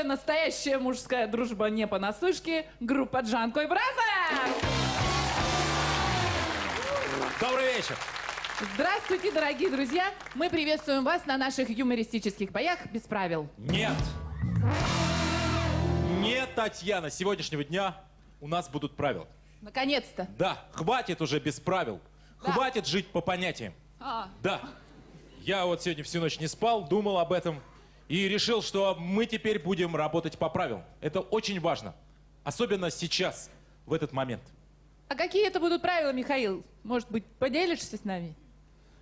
такое настоящая мужская дружба не понаслышке, группа Джанкой Brothers. Добрый вечер. Здравствуйте, дорогие друзья! Мы приветствуем вас на наших юмористических боях без правил. Нет. Нет, Татьяна, с сегодняшнего дня у нас будут правила. Наконец-то. Да, хватит уже без правил. Да. Хватит жить по понятиям. А, Да. Я вот сегодня всю ночь не спал, думал об этом и решил, что мы теперь будем работать по правилам. Это очень важно. Особенно сейчас, в этот момент. а какие это будут правила, Михаил? Может быть, поделишься с нами?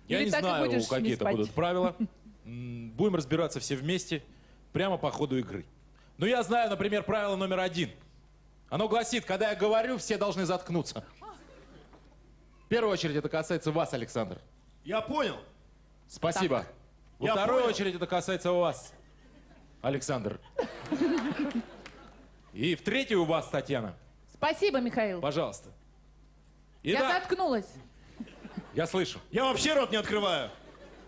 Я Или не знаю, какие это будут правила. Будем разбираться все вместе, прямо по ходу игры. Но я знаю, например, правило номер один. Оно гласит, когда я говорю, все должны заткнуться. В первую очередь это касается вас, Александр. Я понял. Спасибо. Во Я вторую понял. очередь это касается вас, Александр. И в третью у вас, Татьяна. Спасибо, Михаил. Пожалуйста. Я заткнулась. я слышу. Я вообще рот не открываю.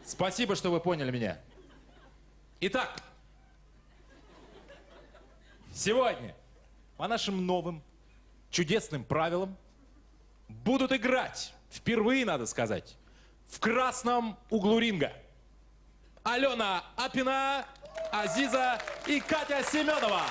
Спасибо, что вы поняли меня. Итак, сегодня по нашим новым чудесным правилам будут играть, впервые, надо сказать, в красном углу ринга. Алена Апина, Азиза и Катя Семенова.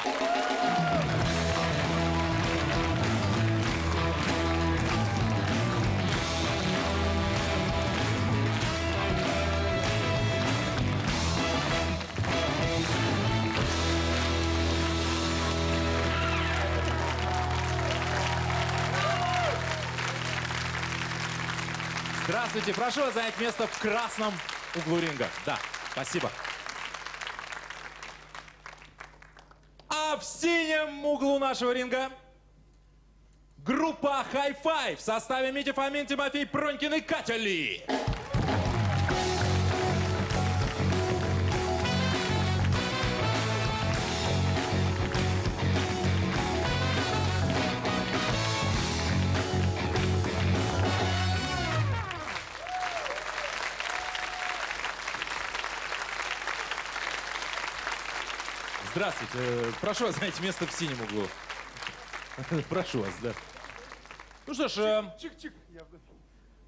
Здравствуйте, прошу вас занять место в красном углу ринга. Да, спасибо. В синем углу нашего ринга группа Hi-Fi в составе Митя Фомин, Тимофей Пронькин и Катя Ли. Прошу вас занять место в синем углу. Прошу вас, да. Ну что ж, э,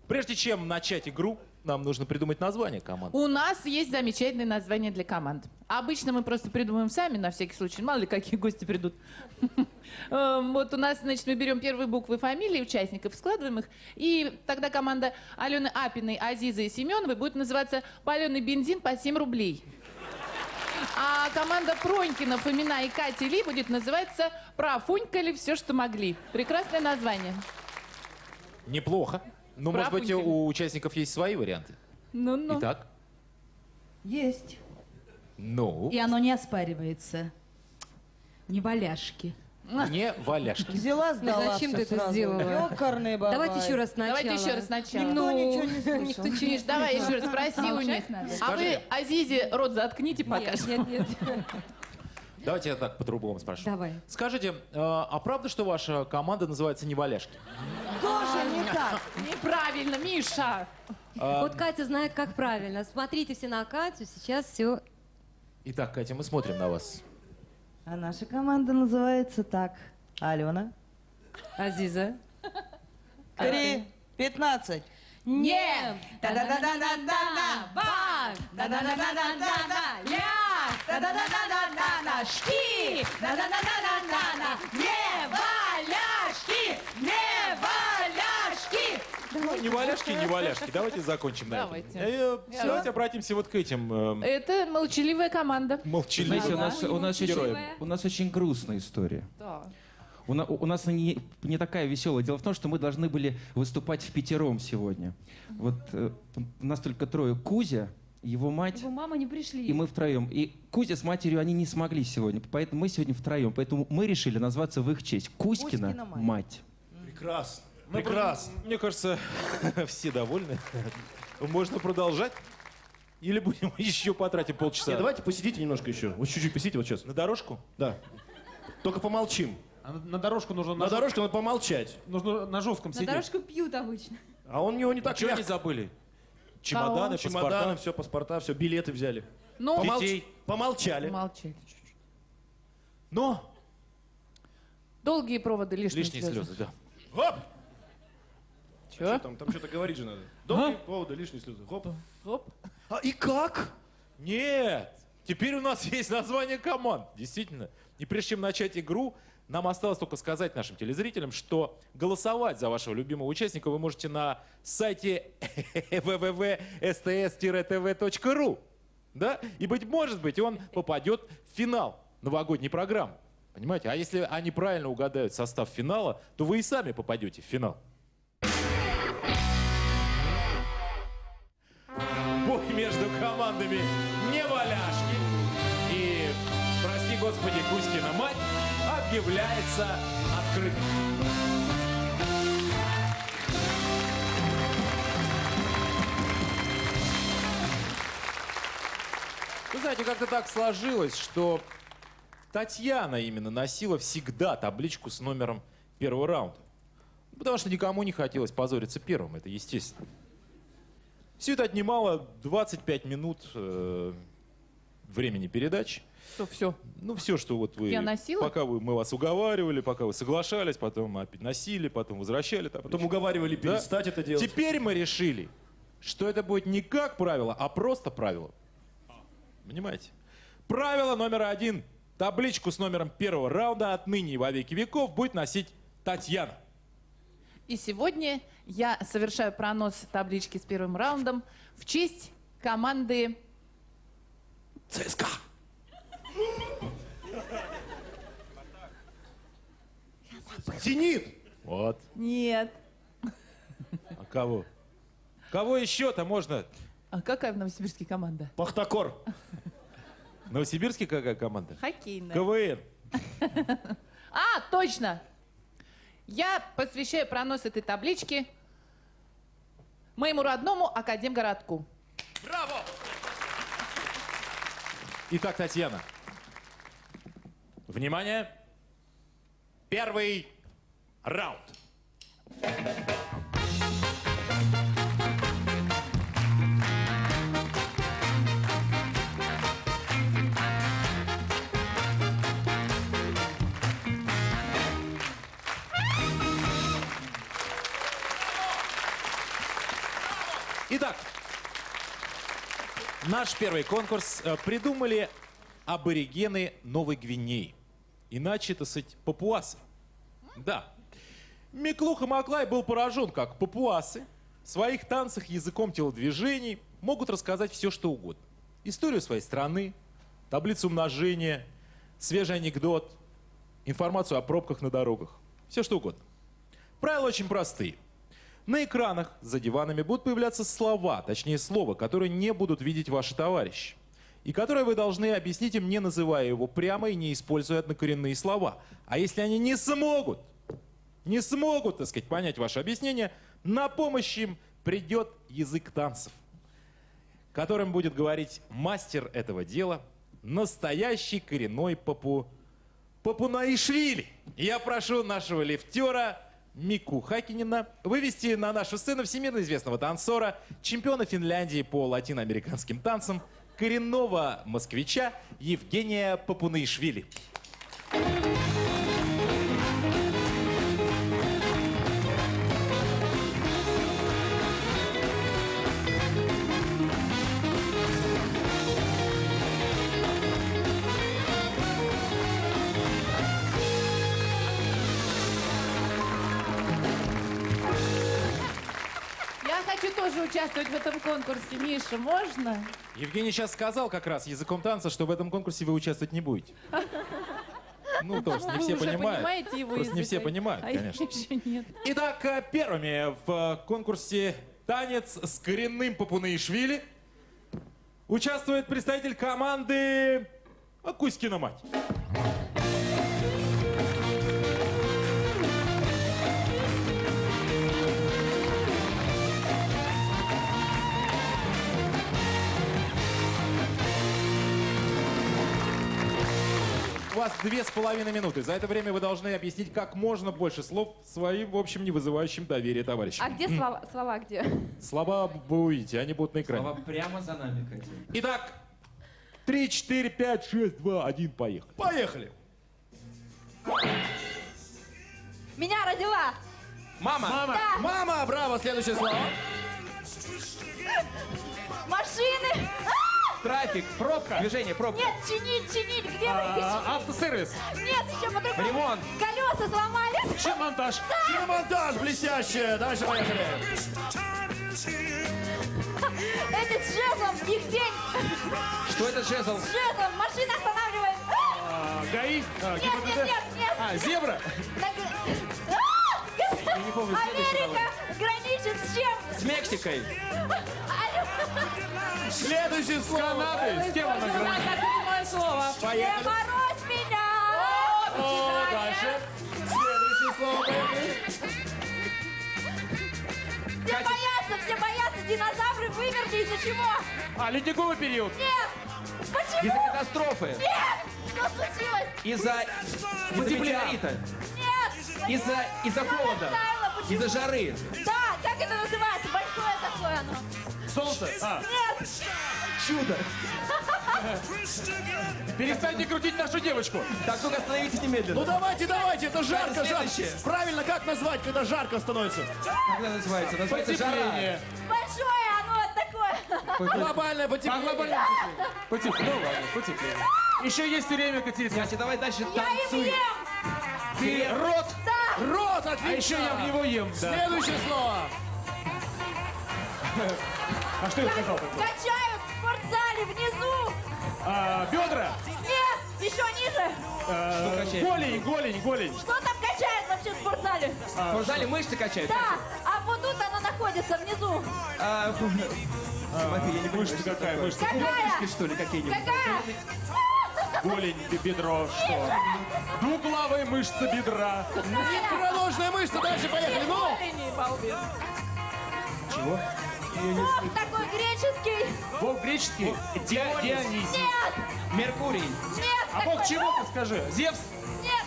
прежде чем начать игру, нам нужно придумать название команды. У нас есть замечательное название для команд. Обычно мы просто придумываем сами, на всякий случай. Мало ли, какие гости придут. Эм, Вот у нас, значит, мы берем первые буквы фамилии участников, складываем их, и тогда команда Алены Апиной, Азизы и Семеновой будет называться «Паленый бензин по 7 рублей». А команда Пронькина, Фомина и Кати Ли будет называться «Профунькали все, что могли». Прекрасное название. Неплохо. Но, может быть, у участников есть свои варианты. Ну-ну. Итак, Есть. ну, И оно не оспаривается. Не валяшки. Не валяшки. Взяла, сдала зачем всё ты это сразу. сделала? Ёкарный бабай. Давайте еще раз сначала. Давайте еще раз сначала. Никто Ну, ничего не слышал. никто ничего Миш, давай еще раз спроси у них. А вы Азизе рот заткните пока Нет, нет, нет. Давайте я так по-другому спрошу. Давай. Скажите, э, а правда, что ваша команда называется не валяшки? Тоже не так. Неправильно, Миша. Вот Катя знает, как правильно. Смотрите все на Катю, сейчас все. Итак, Катя, мы смотрим на вас. А наша команда называется так. Алена. Азиза. Три, пятнадцать. Не! Да-да-да-да-да-да. Ба! Да-да-да-да-да-да! Ля! Да-да-да-да-да-да! Шки! Да-да-да-да-да-да! Не валяшки! Не валяшки! Ну, не валяшки, не валяшки. Давайте закончим на Давайте. этом. Э, э, Давайте обратимся вот к этим э, Это молчаливая команда. молчаливым Знаете, у нас, у, нас очень, у нас очень грустная история. Да. У, на- у нас не, не такая веселая. Дело в том, что мы должны были выступать в пятером сегодня. Вот э, у нас только трое. Кузя, его мать, Его мама не пришли. и мы втроем. И Кузя с матерью, они не смогли сегодня, поэтому мы сегодня втроем. Поэтому мы решили назваться в их честь. Кузькина, Кузькина мать. мать. Прекрасно. Ну, Прекрасно. Мне кажется, все довольны. Можно продолжать? Или будем еще потратим полчаса? Нет, давайте посидите немножко еще. Вот чуть-чуть посидите вот сейчас. На дорожку? Да. Только помолчим. А на, на дорожку нужно На на, дорожке надо помолчать. нужно на жестком На сидеть. дорожку пьют обычно. А он его не так Чего не мягко. забыли? Чемоданы, Чемоданы, паспорта. все, паспорта, все, билеты взяли. Ну, Помолч- Детей. Помолчали. молчали. Но Долгие проводы, лишние, лишние слезы, да. Хоп! Чё? Там, там что-то говорить же надо. Долгие поводы, лишние слезы. Хоп. Оп. А и как? Нет! Теперь у нас есть название команд. Действительно. И прежде чем начать игру, нам осталось только сказать нашим телезрителям, что голосовать за вашего любимого участника вы можете на сайте www.sts-tv.ru. Да? И, быть может быть, он попадет в финал новогодней программы. Понимаете? А если они правильно угадают состав финала, то вы и сами попадете в финал. Командами Неваляшки и, прости господи, Кузькина мать объявляется открытым. Вы знаете, как-то так сложилось, что Татьяна именно носила всегда табличку с номером первого раунда. Потому что никому не хотелось позориться первым, это естественно. Все это отнимало 25 минут э, времени передач. Что, все. Ну, все, что вот вы... Я носила? Пока вы, мы вас уговаривали, пока вы соглашались, потом опять носили, потом возвращали. табличку. Потом уговаривали Да? перестать это делать. Теперь мы решили, что это будет не как правило, а просто правило. Понимаете? Правило номер один. Табличку с номером первого раунда отныне и во веки веков будет носить Татьяна. И сегодня я совершаю пронос таблички с первым раундом в честь команды... ЦСКА. Зенит! Вот. Нет. А кого? Кого еще-то можно? А какая в Новосибирске команда? Пахтакор. Новосибирский какая команда? Хоккейная. КВН. А, точно! Я посвящаю пронос этой таблички моему родному Академгородку. Браво! Итак, Татьяна. Внимание. Первый раунд. Итак, наш первый конкурс э, придумали аборигены Новой Гвинеи. Иначе, это сказать, папуасы. Да. Миклуха Маклай был поражен, как папуасы в своих танцах языком телодвижений могут рассказать все, что угодно. Историю своей страны, таблицу умножения, свежий анекдот, информацию о пробках на дорогах. Все, что угодно. Правила очень простые. На экранах за диванами будут появляться слова, точнее слова, которые не будут видеть ваши товарищи. И которые вы должны объяснить им, не называя его прямо и не используя однокоренные слова. А если они не смогут, не смогут, так сказать, понять ваше объяснение, на помощь им придет язык танцев, которым будет говорить мастер этого дела, настоящий коренной папу... Папунаишвили. Я прошу нашего лифтера Мику Хакинина вывести на нашу сцену всемирно известного танцора, чемпиона Финляндии по латиноамериканским танцам, коренного москвича Евгения Папунаишвили. Я участвовать в этом конкурсе. Миша, можно? Евгений сейчас сказал как раз языком танца, что в этом конкурсе вы участвовать не будете. Ну, то есть не все понимают. Просто не все понимают, а конечно. Итак, э, первыми в э, конкурсе «Танец с коренным Папунаишвили» участвует представитель команды Акуськина мать. Вас две с половиной минуты. За это время вы должны объяснить как можно больше слов своим, в общем, не вызывающим доверия товарищам. А где слова? Слова где? Слова вы увидите, они будут на экране. Слова прямо за нами, Катя. Итак, 3, 4, 5, 6, 2, 1, поехали. Поехали. Меня родила! Мама! Мама, мама, браво, следующее слово. Машины! Трафик, пробка, движение, пробка. Нет, чинить, чинить! Где вы? А, автосервис. Нет, еще по-другому! Ремонт. Колеса сломались! Шиномонтаж. Шиномонтаж блестяще. Дальше поехали. Эти с жезлом, их тень! Что это жезл? С жезлом! Машина останавливает! А, ГАИ. А, Нет, нет, ГИБДД. нет, нет! А, зебра. Гра- А! не помню, следующий Америка граничит с чем? С Мексикой. Следующее С. Канадой. С кем она граничит? Так, слово. Не Поехали. морозь меня! О, дальше. Следующее слово. Поехали. Все боятся, все боятся! Динозавры вымерли из-за чего? А, ледниковый период. Нет! Из-за Почему? катастрофы. Нет! Что случилось? Из-за... Из-за метеорита. Нет! Из-за из-за холода. Из-за жары. Да, как это называется? Большое такое оно. Солнце. А, Нет! Чудо. перестаньте крутить нашу девочку. Так, ну-ка остановитесь Ну немедленно. давайте, давайте, это жарко, жарко. Правильно, как назвать, когда жарко становится? Это называется? Называется жара. Потепление. Большое оно такое. Глобальное А потепление. глобальное потепление. Потепление. Ну ладно, потепление. Еще есть время, Катерина. Катя, давай дальше Я им танцуй. ем! Ты рот. Рот, А отлично. еще я в него ем. Да. Следующее слово. А что я сказал такое? Качают в спортзале внизу! А, бедра. Нет! Еще ниже! Что качает? Голень, голень, голень. Что там качает вообще в спортзале? В спортзале мышцы качают. Да! А вот тут оно находится внизу! А, Тимофей, я не понимаю, Мышца что какая? такое. Мышца. Какая? Мышцы, что ли, какие-нибудь? Какая? Голень, бе- бедро, что? Двуглавая мышца бедра. Икроножная мышца. Дальше поехали. Ну. Чего? Бог такой греческий! Бог греческий? Ди- Дионисий. Нет! Меркурий. Нет! А такой бог чего ты скажи? Зевс? Нет!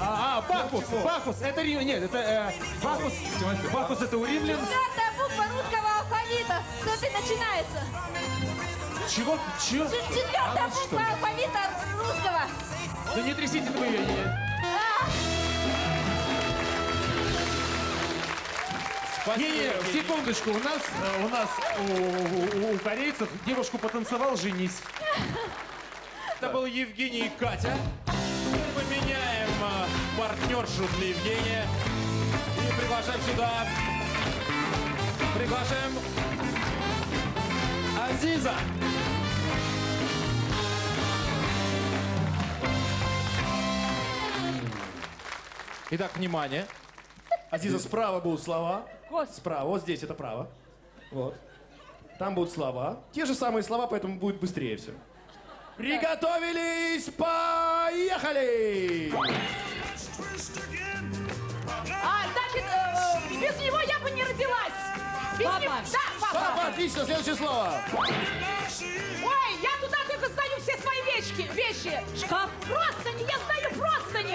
А, а, Бакхус. Бакхус. Это Рим. Нет, это э, Бакхус. Бакхус это у римлян. Четвертая буква русского алфавита! С этой начинается! Чего? Чего? Четвертая буква алфавита русского! Да не трясите вы ее. Не-не, секундочку, у нас, э, у нас, у, у- у корейцев девушку потанцевал, женись. Это был Евгений и Катя. Мы меняем а, партнершу для Евгения. И приглашаем сюда... Приглашаем... Азиза. Итак, внимание. Азиза, справа будут слова. Справа, вот здесь это право. Вот. Там будут слова. Те же самые слова, поэтому будет быстрее все. Приготовились, поехали! А, значит, э, без него я бы не родилась. Без Папа. него- Да, папа. Папа, отлично, следующее слово. Ой, я туда только сдаю все свои вещи. вещи. Шкаф. Простыни, я сдаю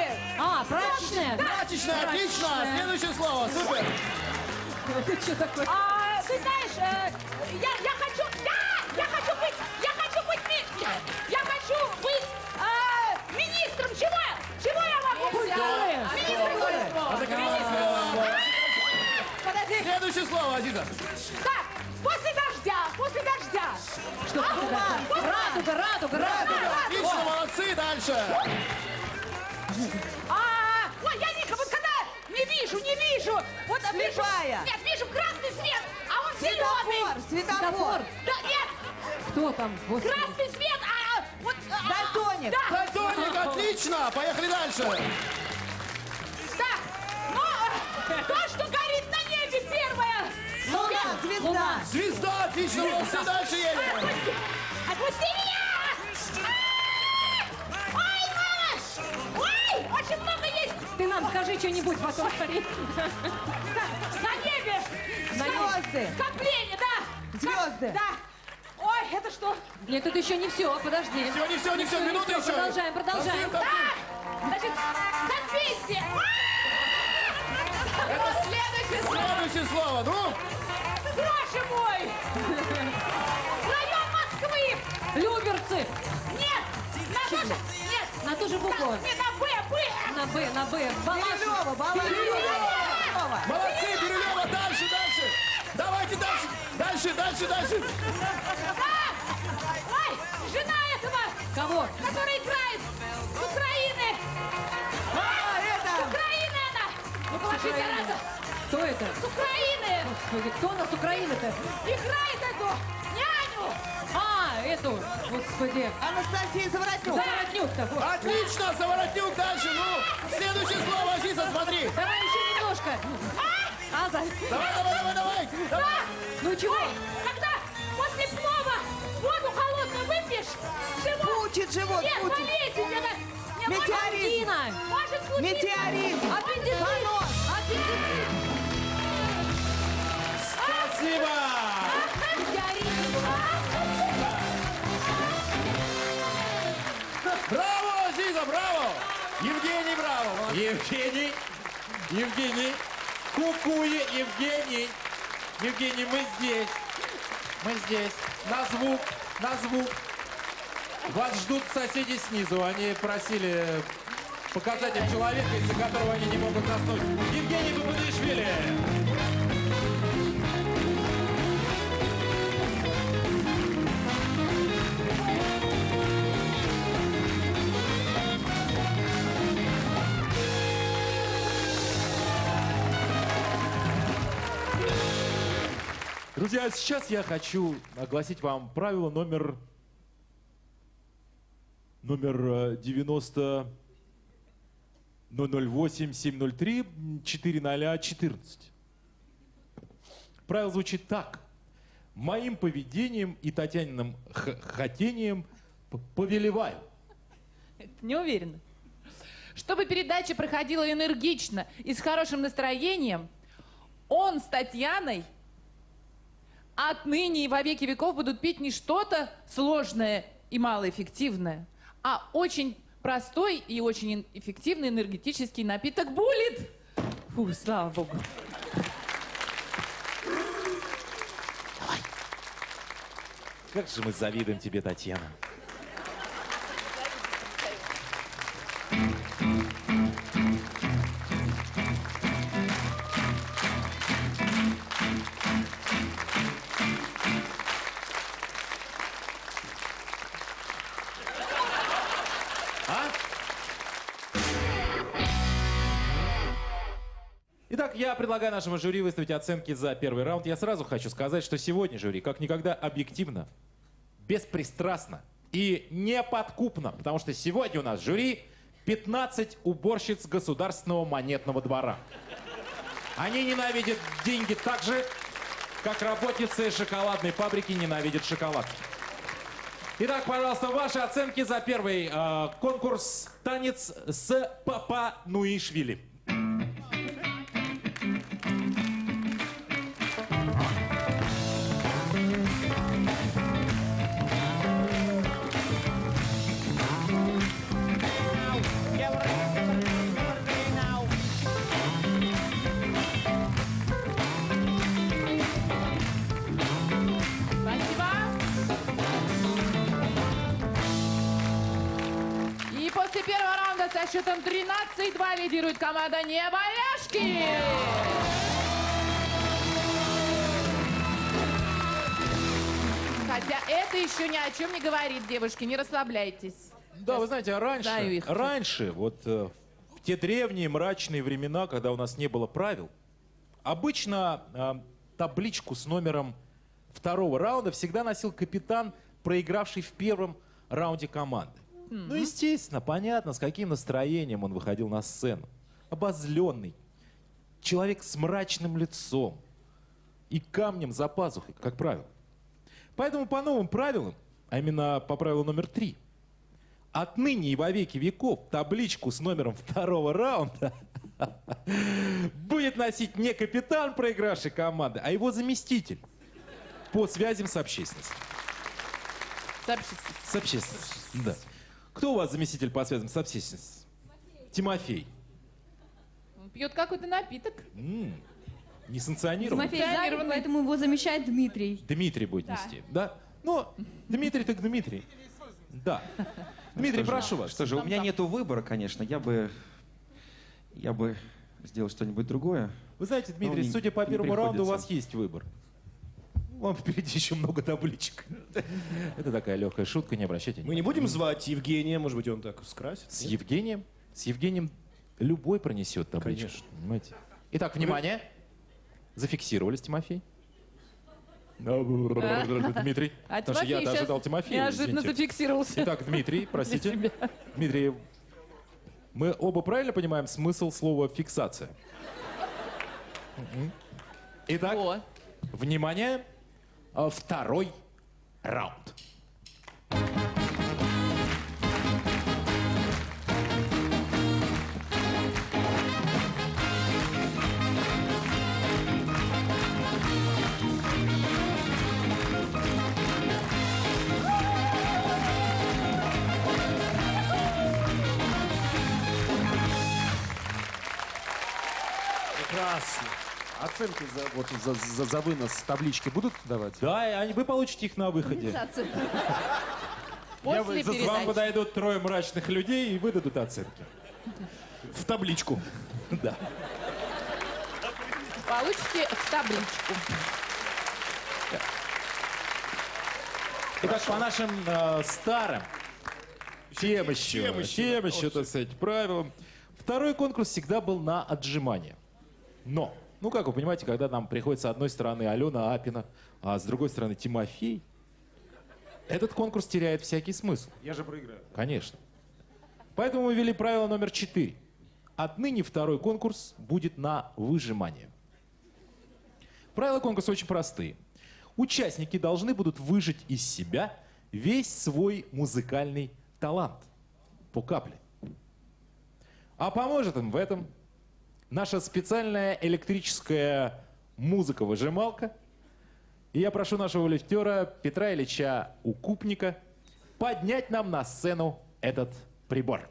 простыни. А, прачечная. Отлично, отлично. Следующее слово, супер. Это что такое? А, ты знаешь, э, я, я хочу, да, я хочу быть, я хочу быть, ми- я хочу быть э, министром. Чего? Чего я могу быть? Культуры. Министром Это красное. Подожди. Следующее слово, Азиза. Так, после дождя, после дождя. Что такое? Радуга, радуга, радуга. Отлично, молодцы, дальше. А, ой, я Ника, вот когда не вижу, не вижу. Вот а вижу, Слепая. нет, вижу красный свет, а он зеленый. Светофор, светофор. Да, нет, Кто там? Господи. красный свет, а вот... а, Дальтоник. Да, Дальтоник, отлично. Поехали дальше. так, ну, то, что горит на небе первое. Солнце, звезда. Звезда, отлично, молодцы, дальше едем. Отпусти, отпусти меня! Очень много есть Ты нам скажи что-нибудь потом, Марин. на небе. Звезды. Скопление, да. Звезды. Да. Ой, это что? Нет, это еще не все, подожди. Все, не все, не все, минута всё, еще. Продолжаем, продолжаем. Танцуем, Значит, записьте! Вот следующее слово. Следующее слово, ну. Боже мой! Район Москвы! Люберцы. Нет! На ту же... Нет! На ту же букву. Нет, на Б! На Б, на Б. Балашов. Молодцы, Бирюлева, дальше, дальше. Давайте дальше, дальше, дальше, дальше. Ой, жена этого, Кого? который играет с Украины! А, С это... Украины она! Ну, положите разом! Кто это? С Украины! Господи, кто у нас Украины-то? Играет эту эту. Господи. Анастасия Заворотнюк. Заворотнюк-то. вот. Отлично, Заворотнюк дальше, ну. Следующее слово, Азиза, смотри. Давай еще немножко. А, за... Давай, давай, давай, давай. давай. Ну чего? Ой, когда после плова воду холодную выпьешь, живот... Пучит живот, Нет, пучит. болезнь, это... не может- Метеорит. Ангина. Может случиться... Метеоризм. Аппендицит. Аппендицит. Евгений, браво. Молодец. Евгений, Евгений, кукуе, Евгений. Евгений, мы здесь. Мы здесь. На звук, на звук. Вас ждут соседи снизу. Они просили показать им человека, из-за которого они не могут заснуть. Евгений Бабадышвили. Друзья, сейчас я хочу огласить вам правило номер... Номер э, 90... 008 703 4014. Правило звучит так. Моим поведением и Татьяниным хотением повелеваю. Не уверена. Чтобы передача проходила энергично и с хорошим настроением, он с Татьяной отныне и во веки веков будут пить не что-то сложное и малоэффективное, а очень простой и очень эффективный энергетический напиток булит. Фу, слава богу. Как же мы завидуем тебе, Татьяна. Предлагаю нашему жюри выставить оценки за первый раунд. Я сразу хочу сказать, что сегодня жюри, как никогда, объективно, беспристрастно и неподкупно, потому что сегодня у нас жюри 15 уборщиц Государственного монетного двора. Они ненавидят деньги так же, как работницы шоколадной фабрики ненавидят шоколад. Итак, пожалуйста, ваши оценки за первый э, конкурс «Танец с Папа Нуишвили». После первого раунда со счетом 13-2 лидирует команда Неваляшки. Хотя это еще ни о чем не говорит, девушки, не расслабляйтесь. Да, вы знаете, а раньше, их. раньше, вот э, в те древние мрачные времена, когда у нас не было правил, обычно э, табличку с номером второго раунда всегда носил капитан, проигравший в первом раунде команды. Ну, естественно, понятно, с каким настроением он выходил на сцену. Обозленный, человек с мрачным лицом и камнем за пазухой, как правило. Поэтому по новым правилам, а именно по правилу номер три, отныне и во веки веков табличку с номером второго раунда будет носить не капитан проигравшей команды, а его заместитель по связям с общественностью. С общественностью. С общественностью. Да. Кто у вас заместитель по связям с общественностью? Тимофей. Он пьет какой-то напиток. Не санкционирован. Тимофей занят, поэтому его замещает Дмитрий. Дмитрий будет нести. Да? Ну, Дмитрий так Дмитрий. Да. Дмитрий, прошу вас. Что же, у меня нету выбора, конечно. Я бы... Я бы сделал что-нибудь другое. Вы знаете, Дмитрий, Ну, не- судя по не первому раунду, у вас есть выбор. Вам впереди еще много табличек. Это такая легкая шутка, не обращайте Мы не будем звать Евгения, может быть, он так скрасит? С Евгением? С Евгением любой пронесет табличку. Конечно. Понимаете? Итак, внимание. Зафиксировались, Тимофей. Дмитрий. А Потому что щас ожидал Тимофея. Неожиданно извините. зафиксировался. Итак, Дмитрий, простите. Дмитрий, мы оба правильно понимаем смысл слова фиксация? Итак, О, внимание, второй раунд. Прекрасно. Оценки за, вот, за, за, за вынос таблички будут давать? Да, и они- вы получите их на выходе. Я после вы- за- К вам передачи. подойдут трое мрачных людей и выдадут оценки. В табличку. Да. Получите в табличку. Итак, по нашим э, старым, чем еще, чем еще, так сказать, правилам, второй конкурс всегда был на отжимание. Но, ну как вы понимаете, когда нам приходится с одной стороны Алена Апина, а с другой стороны Тимофей, этот конкурс теряет всякий смысл. Я же проиграю. Конечно. Поэтому мы ввели правило номер четыре. Отныне второй конкурс будет на выжимание. Правила конкурса очень простые. Участники должны будут выжать из себя весь свой музыкальный талант по капле. А поможет им в этом наша специальная электрическая музыка-выжималка. И я прошу нашего лифтера Петра Ильича Укупника поднять нам на сцену этот прибор.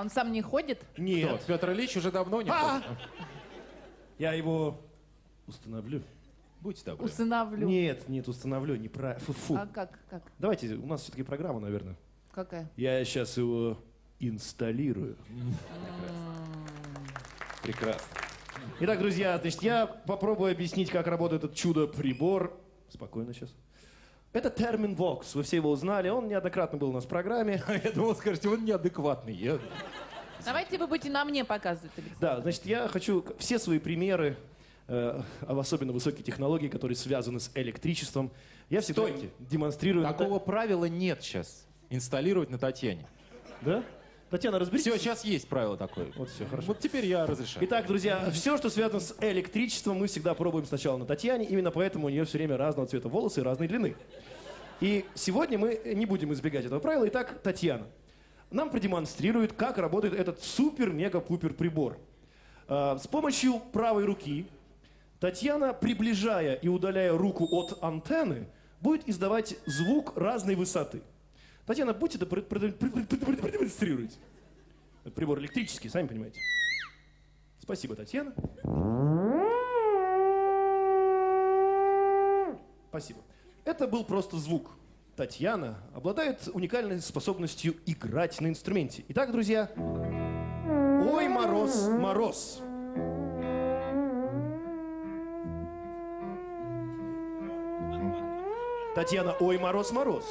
А он сам не ходит? Нет. Кто? Петр Ильич уже давно не ходит. Я его установлю. Будьте добры. Усыновлю. Нет, нет, установлю. Не про... Фу, фу. А как? Как? Давайте, у нас все-таки программа, наверное. Какая? Я сейчас его инсталлирую. Прекрасно. Итак, друзья, значит, я попробую объяснить, как работает этот чудо-прибор. Спокойно сейчас. Это термин Vox. Вы все его узнали. Он неоднократно был у нас в программе. Я думал, скажете, он неадекватный. Я- Давайте вы будете на мне показывать, Александр. Да, значит, я хочу все свои примеры, э, а особенно высокие технологии, которые связаны с электричеством, я всегда Стойте. демонстрирую. Такого правила нет сейчас. Инсталлировать на Татьяне. та- Да? Татьяна, разберитесь. Все, сейчас есть правило такое. Вот все, хорошо. Вот теперь я разрешаю. Итак, друзья, все, что связано с электричеством, мы всегда пробуем сначала на Татьяне. Именно поэтому у нее все время разного цвета волосы и разной длины. И сегодня мы не будем избегать этого правила. Итак, Татьяна нам продемонстрирует, как работает этот супер-мега-пупер прибор. А, С помощью правой руки Татьяна, приближая и удаляя руку от антенны, будет издавать звук разной высоты. Татьяна, будьте добры, прод- прод- прод- прод- прод- продемонстрируйте. Прибор электрический, сами понимаете. Спасибо, Татьяна. Спасибо. Это был просто звук. Татьяна обладает уникальной способностью играть на инструменте. Итак, друзья, ой, мороз, мороз. Татьяна, ой, мороз, мороз.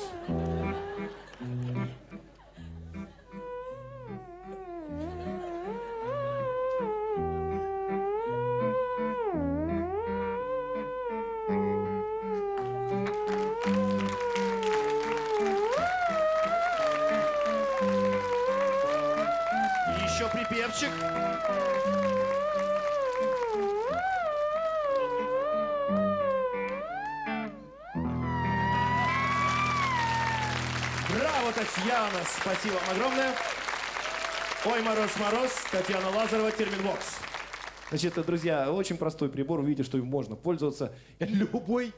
Ой, мороз, мороз. Татьяна Лазарова, Терминвокс. Значит, друзья, очень простой прибор. Вы видите, что им можно пользоваться. Любой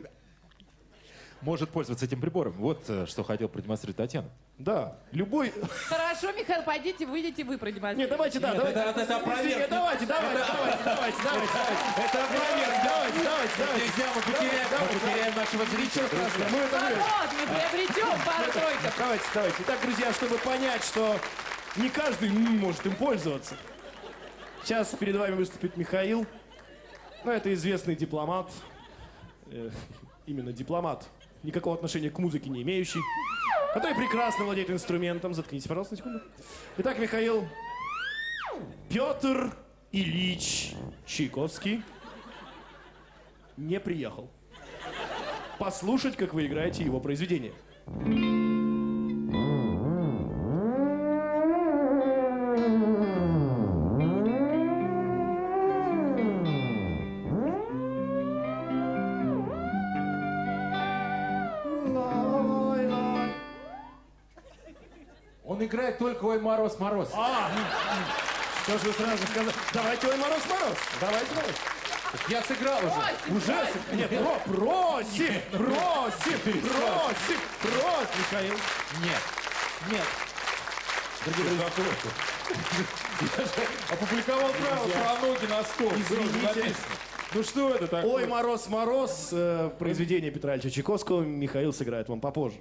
может пользоваться этим прибором. Вот э, что хотел продемонстрировать Татьяна. Да, любой... Хорошо, Михаил, пойдите, выйдите, вы продемонстрируйте. Нет, давайте, да, Нет, давайте. это- это опроверг. Нет, Давайте, давайте, давайте, давайте, давайте, давайте. Это Давайте, давайте, давайте, давайте. Нельзя, мы потеряем, мы потеряем нашего зрителя. Мы это. Вот, мы приобретем пару-тройку. Давайте, давайте. Итак, друзья, чтобы понять, что не каждый может им пользоваться. Сейчас перед вами выступит Михаил. Ну, это известный дипломат. Э, именно дипломат. Никакого отношения к музыке не имеющий. Который прекрасно владеет инструментом. Заткнитесь, пожалуйста, на секунду. Итак, Михаил. Петр Ильич Чайковский не приехал. Послушать, как вы играете его произведение. Он играет только «Ой, мороз, мороз». А, что же вы сразу сказали? Давайте, ой, мороз, мороз. Давайте, давайте. Я сыграл уже. Уже? с- Нет, про, просим, просим, просим, просим, Михаил. Нет, нет. Дорогие друзья, Я же опубликовал правила про ноги на стол. Извините. Ну что это такое? Ой, мороз, мороз. э, произведение Петра Ильича Чайковского. Михаил сыграет вам попозже.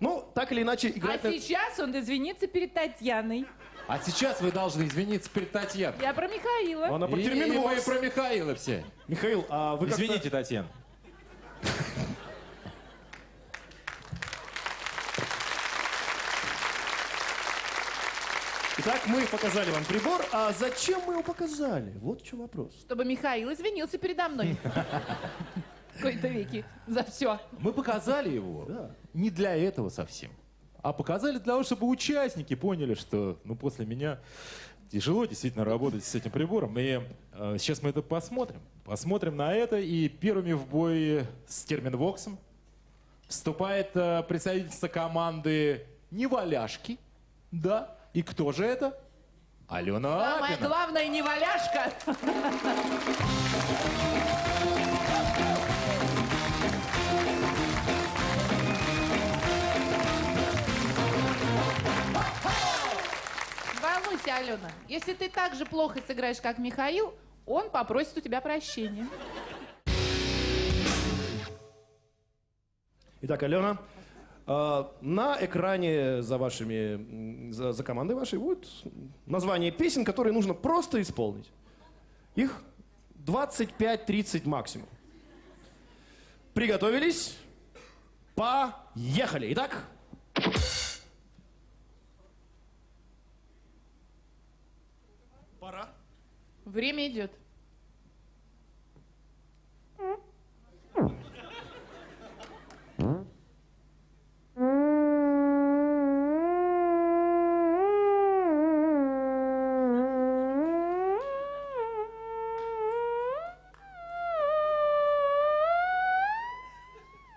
Ну, так или иначе, А играть... на- сейчас он извинится перед Татьяной. А сейчас вы должны извиниться перед Татьяной. Я про Михаила. Она про И, и вы про Михаила все. Михаил, а вы как-то- Извините, Татьяна. Итак, мы показали вам прибор, а зачем мы его показали? Вот в чем вопрос. Чтобы Михаил извинился передо мной. В кои-то веки. За все. Мы показали его не для этого совсем, а показали для того, чтобы участники поняли, что ну, после меня тяжело действительно работать с этим прибором. И э, сейчас мы это посмотрим. Посмотрим на это. И первыми в бой с терминвоксом вступает э, представительство команды Неваляшки. Да. И кто же это? Алена Самая Апина. главная неваляшка. Волнуйся, Алена. Если ты так же плохо сыграешь, как Михаил, он попросит у тебя прощения. Итак, Алена, э, на экране за вашими, за, за командой вашей будет название песен, которые нужно просто исполнить. Их 25-30 максимум. Приготовились? Поехали! Итак, Время идет.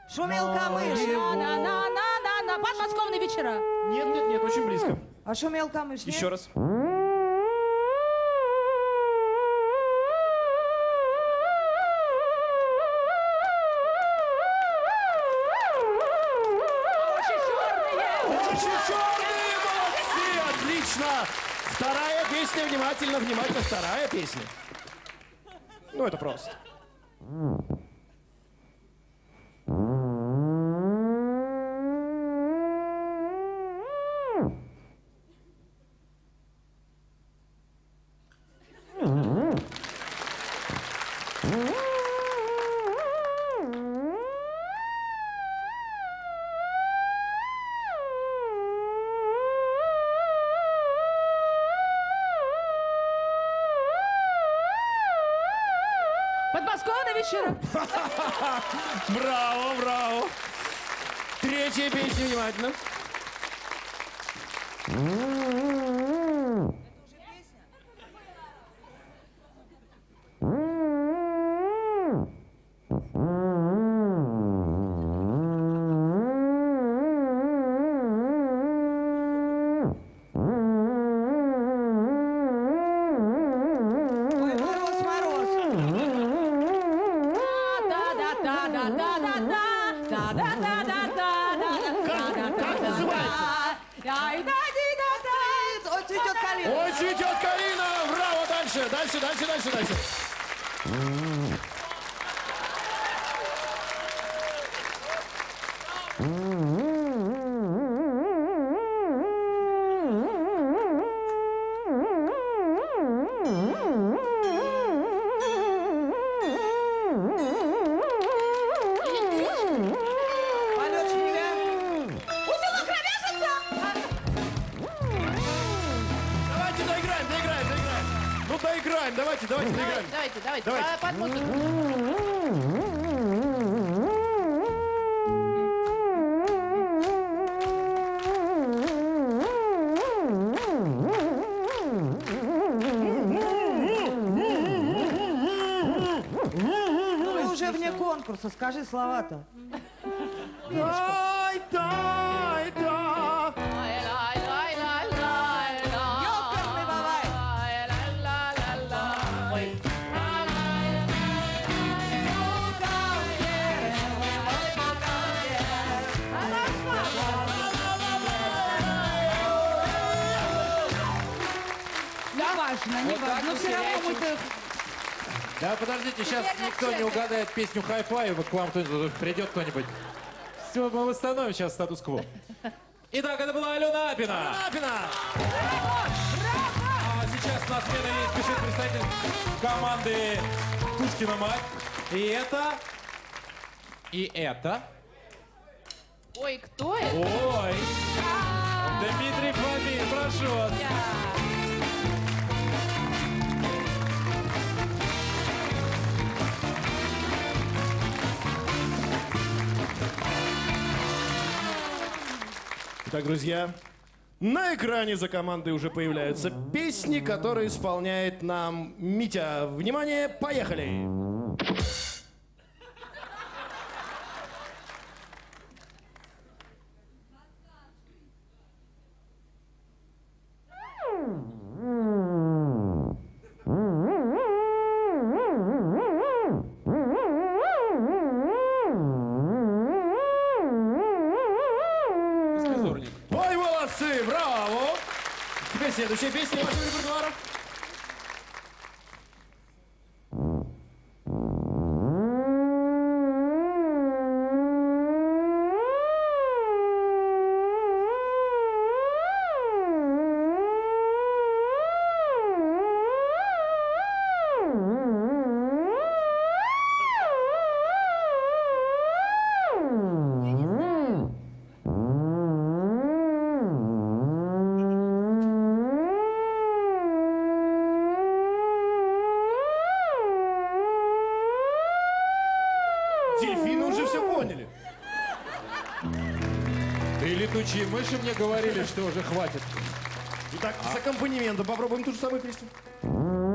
Шумел камыш. На-на-на-на-на. Подмосковные вечера. Нет, нет, нет, очень близко. А шумел камыш, нет? Еще раз. Внимательно, внимательно, вторая песня. Ну, это просто. Ой, цветет калина. Ой, цветет калина! Браво! Дальше, дальше, дальше, дальше, дальше. Скажи слова-то. Ай, тай, та. Ёкарный бабай. Не важно, не важно. Но все равно Да, подождите, сейчас никто не угадает песню хай-фай, вот к вам кто-нибудь придет кто-нибудь. Все, мы восстановим сейчас статус-кво. Итак, это была Алена Апина. Апина! А сейчас на смену ей спешит представитель команды Кузькина мать. И это... И это... Ой, кто это? Ой! Дмитрий Фомин, прошу вас. Итак, друзья, на экране за командой уже появляются песни, которые исполняет нам Митя. Внимание, поехали! Беспризорник. И летучие мыши мне говорили, что уже хватит. Итак, с аккомпанементом попробуем ту же самую песню. А а.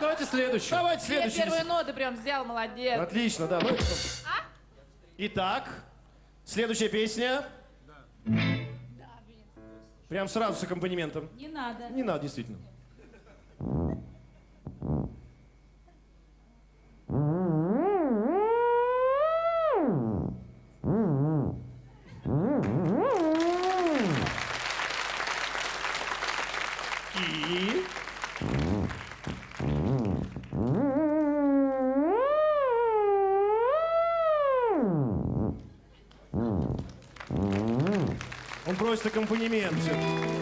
Давайте следующую. Давайте следующий. первые ноты прям взял, молодец. Отлично, да. ну, Итак, следующая песня. Прям сразу с аккомпанементом. Не надо. Не надо, действительно. Аккомпанемент.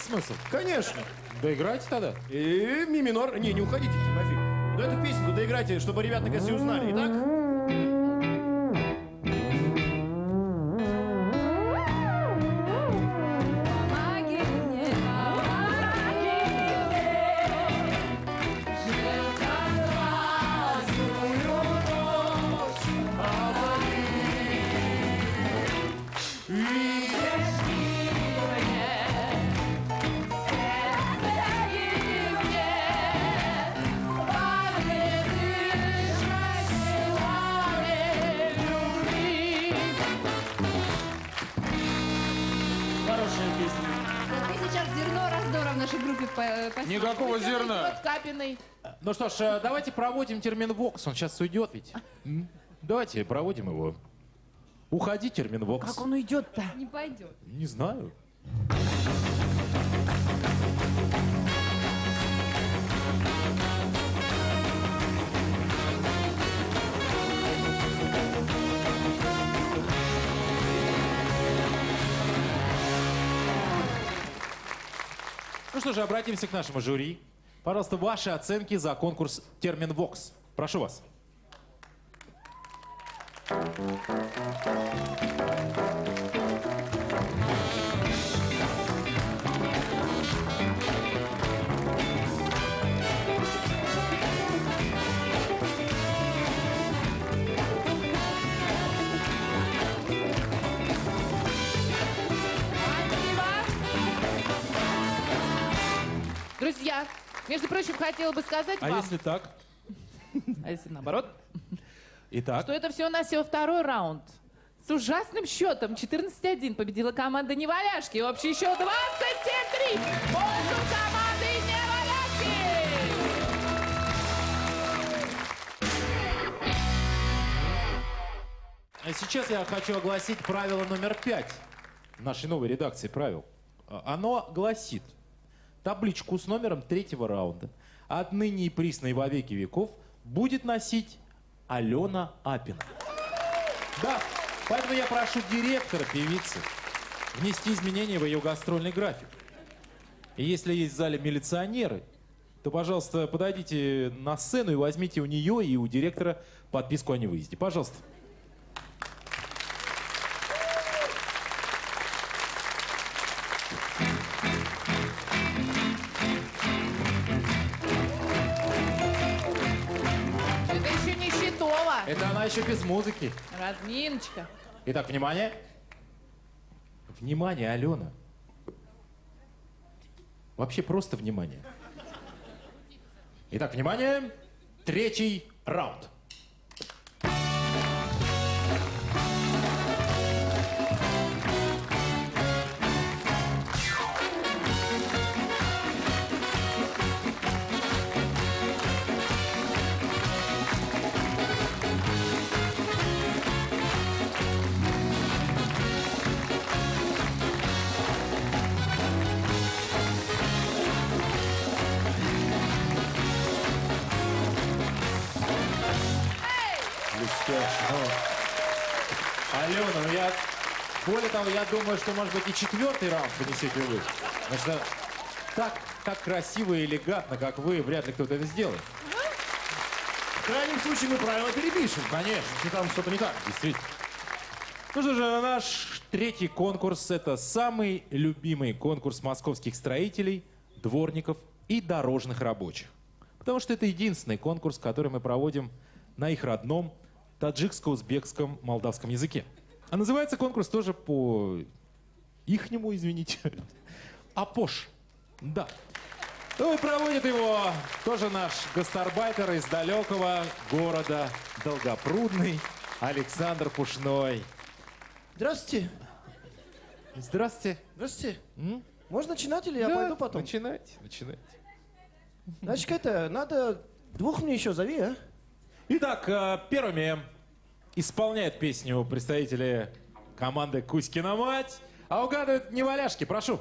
Есть смысл? Конечно. Доиграйте тогда. И ми минор. Не, не уходите, Тимофей. Ну эту песню доиграйте, чтобы ребята наконец узнали. Итак. По Никакого Пусть зерна. идет Капиной. Ну что ж, э, давайте проводим термин ВОКС. Он сейчас уйдет ведь. Давайте проводим его. Уходи, термин ВОКС. Как он уйдет-то? Не пойдет. Не знаю. Что же, обратимся к нашему жюри. Пожалуйста, ваши оценки за конкурс «Термин ВОКС». Прошу вас. Спасибо. Друзья, между прочим, хотела бы сказать А вам, если так? а если наоборот, Итак, что это всего-навсего второй раунд. С ужасным счетом 14-1 победила команда Неваляшки. Общий счет 27-3 в пользу команды Неваляшки. А Сейчас я хочу огласить правило номер пять нашей новой редакции правил. А, Оно гласит, табличку с номером третьего раунда отныне и присно и во веки веков будет носить Алена Апина. Да, поэтому я прошу директора певицы внести изменения в ее гастрольный график. И если есть в зале милиционеры, то, пожалуйста, подойдите на сцену и возьмите у нее и у директора подписку о невыезде. Пожалуйста. Еще без музыки. Разминочка. Итак, внимание. Внимание, Алена. Вообще просто внимание. Итак, внимание. Третий раунд. Ну, Алена, ну я... Более того, я думаю, что, может быть, и четвертый раунд понесете вы. Потому что так, так красиво и элегантно, как вы, вряд ли кто-то это сделает. В крайнем случае мы правила перепишем. Конечно. Если там что-то не так. Действительно. Ну что же, наш третий конкурс – это самый любимый конкурс московских строителей, дворников и дорожных рабочих. Потому что это единственный конкурс, который мы проводим на их родном таджикско-узбекском молдавском языке. А называется конкурс тоже по ихнему, извините, Апош. Да. Ну и проводит его тоже наш гастарбайтер из далекого города Долгопрудный Александр Пушной. Здравствуйте. Здравствуйте. Здравствуйте. М? Можно начинать или я Да, пойду потом? Начинайте, начинайте. Значит, это, надо... Двух мне еще зови, а? Итак, э, первыми исполняют песню представители команды Кузькина мать, а угадывают неваляшки. Прошу.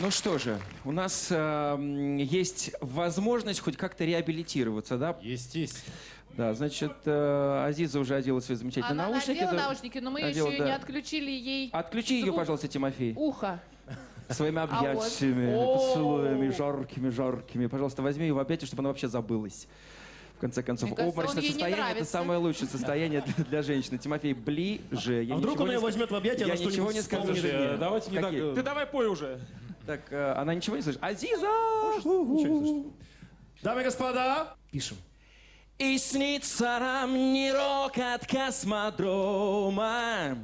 Ну что же, у нас э, есть возможность хоть как-то реабилитироваться, да? Естественно. Да, значит, э, Азиза уже одела свои замечательные Она наушники. да. наушники, но мы Надела, еще и не да. отключили ей Отключи ее, звук пожалуйста, Тимофей. уха. Своими вот. объятиями, О. поцелуями, жаркими, жаркими. Пожалуйста, возьми ее в объятия, чтобы она вообще забылась. В конце концов, кажется, обморочное состояние это самое лучшее состояние для, для женщины. Тимофей, ближе. Я А вдруг ничего он не ее возьмет в объятия, Я она ничего не скажу. э, давайте не Какие? так... Ты давай пой уже. Так, э, она ничего не слышит. Азиза! Ничего не слышно. Дамы и господа, пишем. И снится нам не рокот космодрома,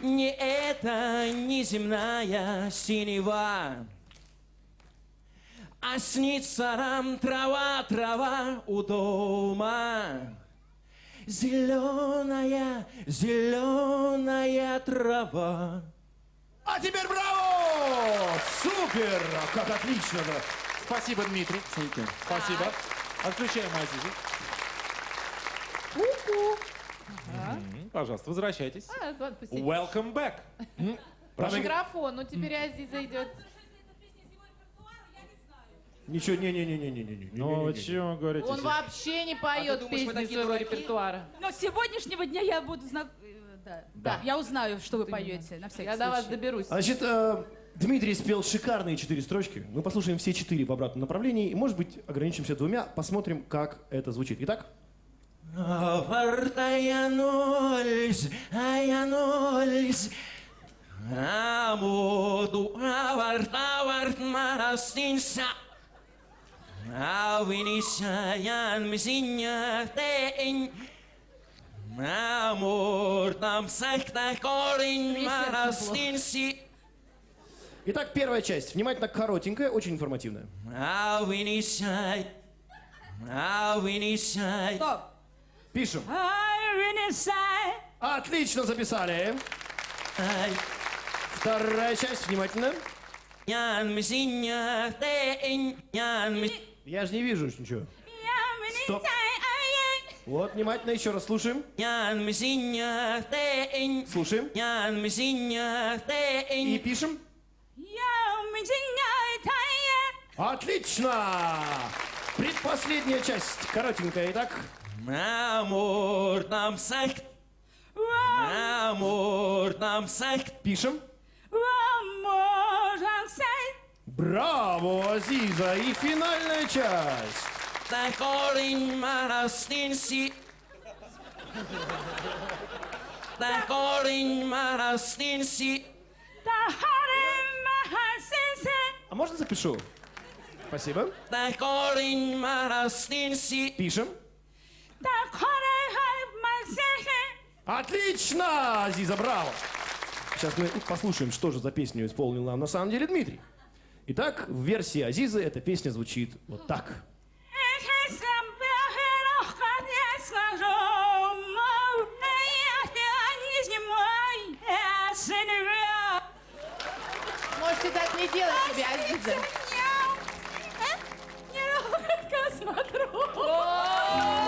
Не это неземная синева, А снится нам трава, трава у дома. Зеленая, зеленая трава. А теперь браво! Супер! А Как отлично. Спасибо, Дмитрий. Спасибо. Отключаем Азизу. Мгм, Пожалуйста, возвращайтесь. А, ладно. Welcome back. По микрофону теперь Азиза идет. Ничего, не-не-не-не-не-не. Ну, вы чего говорите? Он вообще не поет думаешь, мы песни своего репертуара. Но с сегодняшнего дня я буду знак... э, Да. Да. Я узнаю, что вы поете, на всякий Я до вас случай. доберусь. Значит, э, Дмитрий спел шикарные четыре строчки. Мы послушаем все четыре в обратном направлении. И, может быть, ограничимся двумя. Посмотрим, как это звучит. Итак, а я нольз. Амоду, аварта, варт, марастинса. Авинисаян, мисинья, тень. Амор, там сахта, корень, марастинси. Итак, первая часть. Внимательно коротенькая, очень информативная. Авинисай, авинисай. Стоп! Пишем. I Отлично записали. Ай. Вторая часть, внимательно. Я же не вижу ничего. Стоп. Вот, внимательно, еще раз слушаем. Слушаем. И пишем. Отлично! Предпоследняя часть, коротенькая. Итак, Амор, там сахт. Амор, там сахт. пишем. Браво, Азиза! И финальная часть. Та корень марастинси. Та корень марастинси. А можно запишу? Спасибо. Пишем. Отлично, Азиза, браво! Сейчас мы послушаем, что же за песню исполнил нам на самом деле Дмитрий. Итак, в версии Азизы эта песня звучит вот так. Можете так не делать себе, Азиза. Народная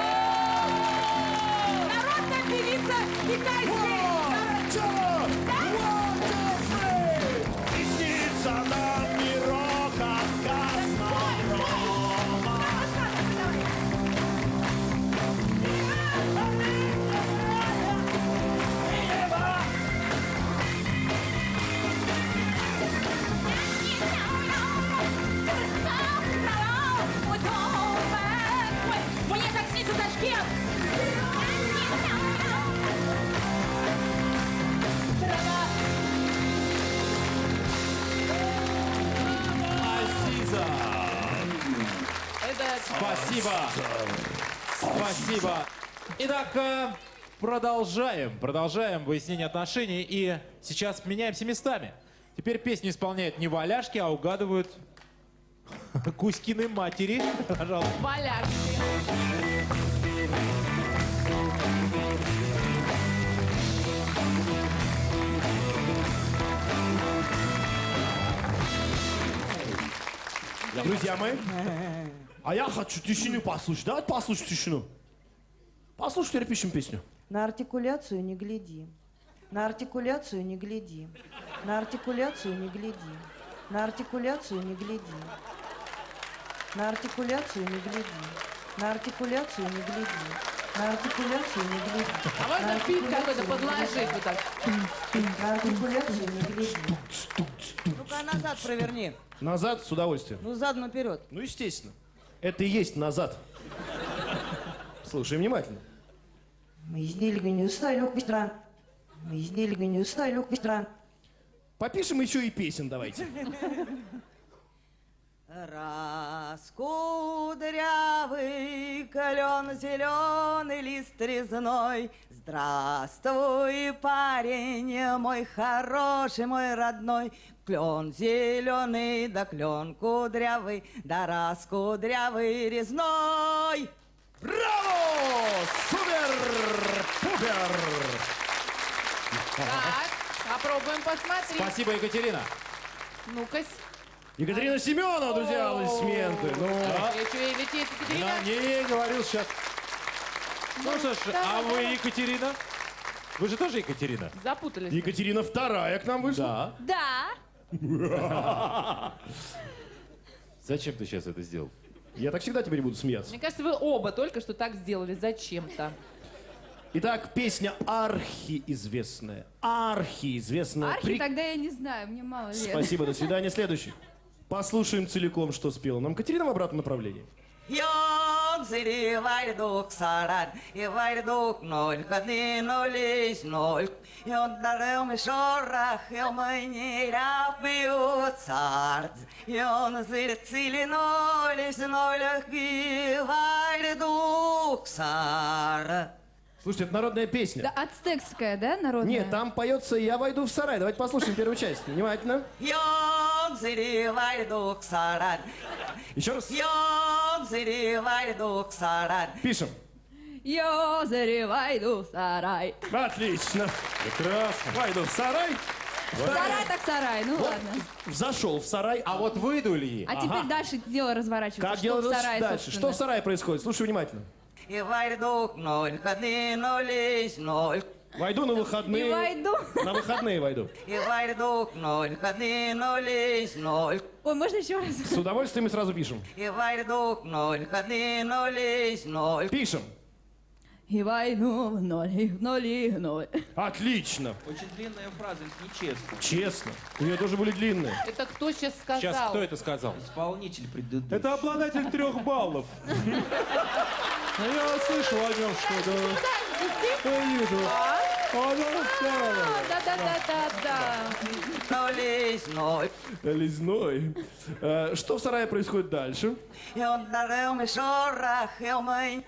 Итак, э, продолжаем. Продолжаем выяснение отношений. И сейчас меняемся местами. Теперь песню исполняют не валяшки, а угадывают Кузькины матери. Пожалуйста. валяшки. Друзья мои, а я хочу тишину послушать. Давайте послушать тишину. Послушай, теперь пишем песню. На артикуляцию не гляди. На артикуляцию не гляди. На артикуляцию не гляди. На артикуляцию не гляди. На артикуляцию не гляди. На артикуляцию не гляди. На артикуляцию не гляди. А можно бит какой-то подложить вот так? На артикуляцию не гляди. Ну-ка назад проверни. Назад с удовольствием. Ну задом наперед. Ну, естественно. Это и есть назад. Слушай внимательно. Мы издели не устали быстро. Мы издели не устали быстро. Попишем еще и песен давайте. Раскудрявый, колен зеленый лист резной, Здравствуй, парень, мой хороший, мой родной, Клен зеленый, да клен кудрявый, да раз кудрявый резной. Браво! Супер! Пупер! Так, попробуем посмотреть. Спасибо, Екатерина. Ну-ка. Екатерина Семенова, друзья, аплодисменты. Ну, Еще и летит Екатерина. Да, не, говорил сейчас. Ну что ж, а вы Екатерина? Вы же тоже Екатерина? Запутались. Екатерина вторая к нам вышла. Да. Зачем ты сейчас это сделал? Я так всегда теперь буду смеяться. Мне кажется, вы оба только что так сделали зачем-то. Итак, песня архиизвестная. Архиизвестная. Архи При- тогда я не знаю, мне мало лет. Спасибо, до свидания. Следующий. Послушаем целиком, что спела нам Катерина в обратном направлении. Йон и кадни нолись ноль. Йон дарел ми шорах, йон мой не рабию царц. Йон зири цили ноль, из ноль, ки вайдук сар. Слушайте, это народная песня. Да, ацтекская, да, народная? Нет, там поется «Я войду в сарай». Давайте послушаем первую часть. Внимательно. Йон зири вайдук саран, Еще раз. йон зири вайдук саран. Пишем. Я заревайду в сарай. Отлично. Прекрасно. Войду в сарай. Сарай так сарай, ну ладно. Зашел в сарай. А вот выйду ли? А теперь дальше дело разворачивается. Как Что дело в сарае, дальше? собственно? Что в сарае происходит? Слушай внимательно. И вайдук ноль, кадни нолись ноль. Войду на выходные. И войду. На выходные войду. И вайдук ноль, кадни нолись ноль. Ой, можно еще раз? С удовольствием и сразу пишем. И вайдук ноль, кадни нолись ноль. Пишем. И войну в ноль, и в ноль, и в ноль. Отлично. Очень длинная фраза, это нечестно. Честно. У нее тоже были длинные. Это кто сейчас сказал? Сейчас кто это сказал? Исполнитель предыдущий. Это обладатель трех баллов. Я слышал о нем что-то. Я вижу. Да-да-да-да-да. Нолись ноль. Лизной. Э, Что в сарае происходит дальше? И он дарил мне шорох, и мы...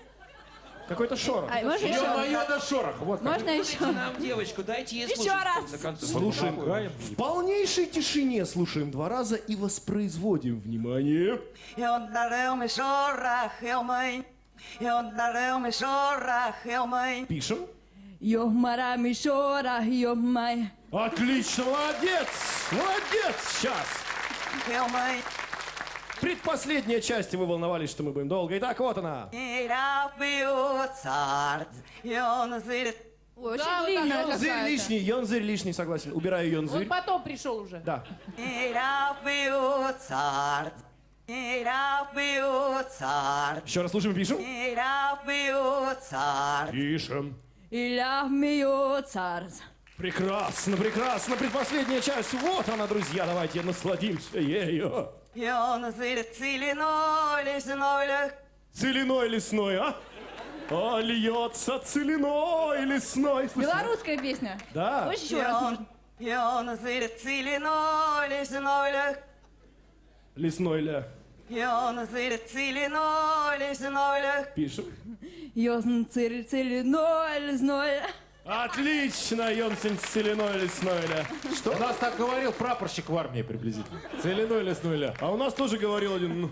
Какой-то шорох. А, можно еще? Ё-моё, да шорох. Вот как. Можно еще? Нам девочку, дайте ей Еще раз. Слушаем. В полнейшей тишине слушаем два раза и воспроизводим. Внимание. И он дарил мне шорох, мы... И он дарил мне шорох, мы... Пишем. Йомара мишора, йомай. Отлично, молодец! Молодец! Сейчас. Мы... Предпоследняя часть, и вы волновались, что мы будем долго. Итак, вот она. Он Да, очень вот длинная так. Йонзырь какая-то. лишний, йонзырь лишний, согласен. Убираю Он йонзырь. потом пришел уже. Да. Еще раз слушаем, пишем. Пишем. Прекрасно, прекрасно. Предпоследняя часть. Вот она, друзья. Давайте насладимся ею. И он целиной, лесной, Целиной лесной, а? О, льется целиной лесной. Слушай, Белорусская песня. Да. Хочешь еще раз? И он целиной, лесной, Лесной ля. Он зырит целиной, лесной, Пишем. Йозн цирь цирь ноль ноль. Отлично, Йонсен целиной лесной ля. Что? У нас так говорил прапорщик в армии приблизительно. Целиной лесной ля. А у нас тоже говорил один. ну,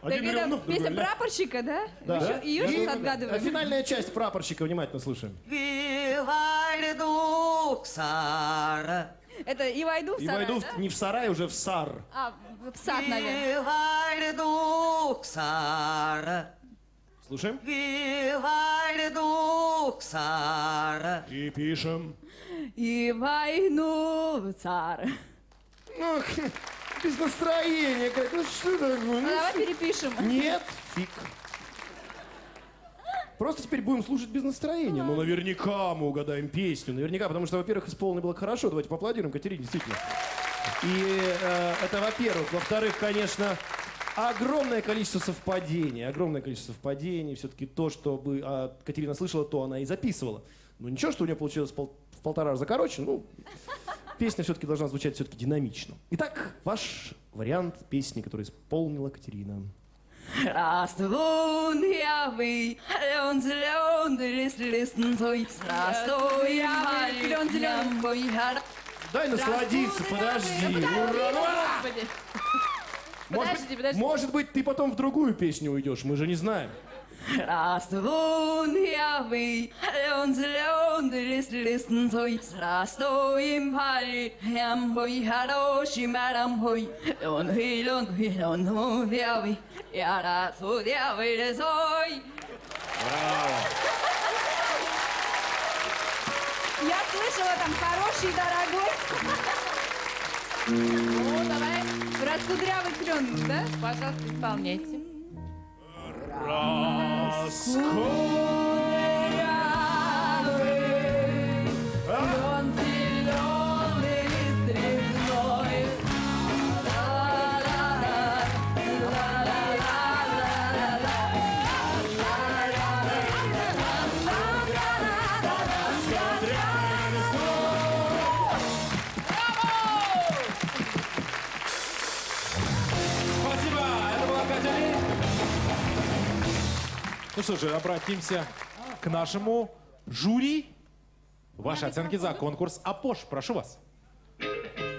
Так Один это ну, песня другой ля. прапорщика, да? Да. Еще- Ее И, сейчас э, отгадываем. Финальная часть прапорщика, внимательно слушаем. Вайдук сар. Это и войду в И сарай, войду в- да? не в сарай, уже в сар. А, в сад, наверное. Вайдук сар. Слушаем. Вайдук сар. И пишем. И войну в царь. Ох, без настроения как. Ну что такое? Ну, Ну, давай перепишем. Нет, фиг. Просто теперь будем слушать без настроения. Но наверняка мы угадаем песню. Наверняка, потому что, во-первых, исполнено было хорошо. Давайте поаплодируем Катерине, действительно. И э, это во-первых. Во-вторых, конечно, огромное количество совпадений. Огромное количество совпадений. Все-таки то, что бы а, Катерина слышала, то она и записывала. Ну ничего, что у нее получилось пол- в полтора раза короче. Ну, песня все-таки должна звучать все-таки динамично. Итак, ваш вариант песни, который исполнила Катерина. Здравствуй, я вы, зелен, зелен, листен, твой. Здравствуй, я вы, зелен, зелен, мой. Дай насладиться, подожди. Ура! Может Подожди, быть, подожди. может быть, ты потом в другую песню уйдешь, мы же не знаем. Здравствуй, я вы, зелен, зелен, лист, листен, твой. Здравствуй, мой, я мой хороший мадам мой. Он, он, он, он, я вы, я рад, я вы, лесой. Я слышала там хороший, дорогой. Раскудрявый клен, да? Пожалуйста, исполняйте. Спасибо, Ну что же, обратимся к нашему жюри. Ваши оценки за конкурс АПОШ. Прошу вас. Ну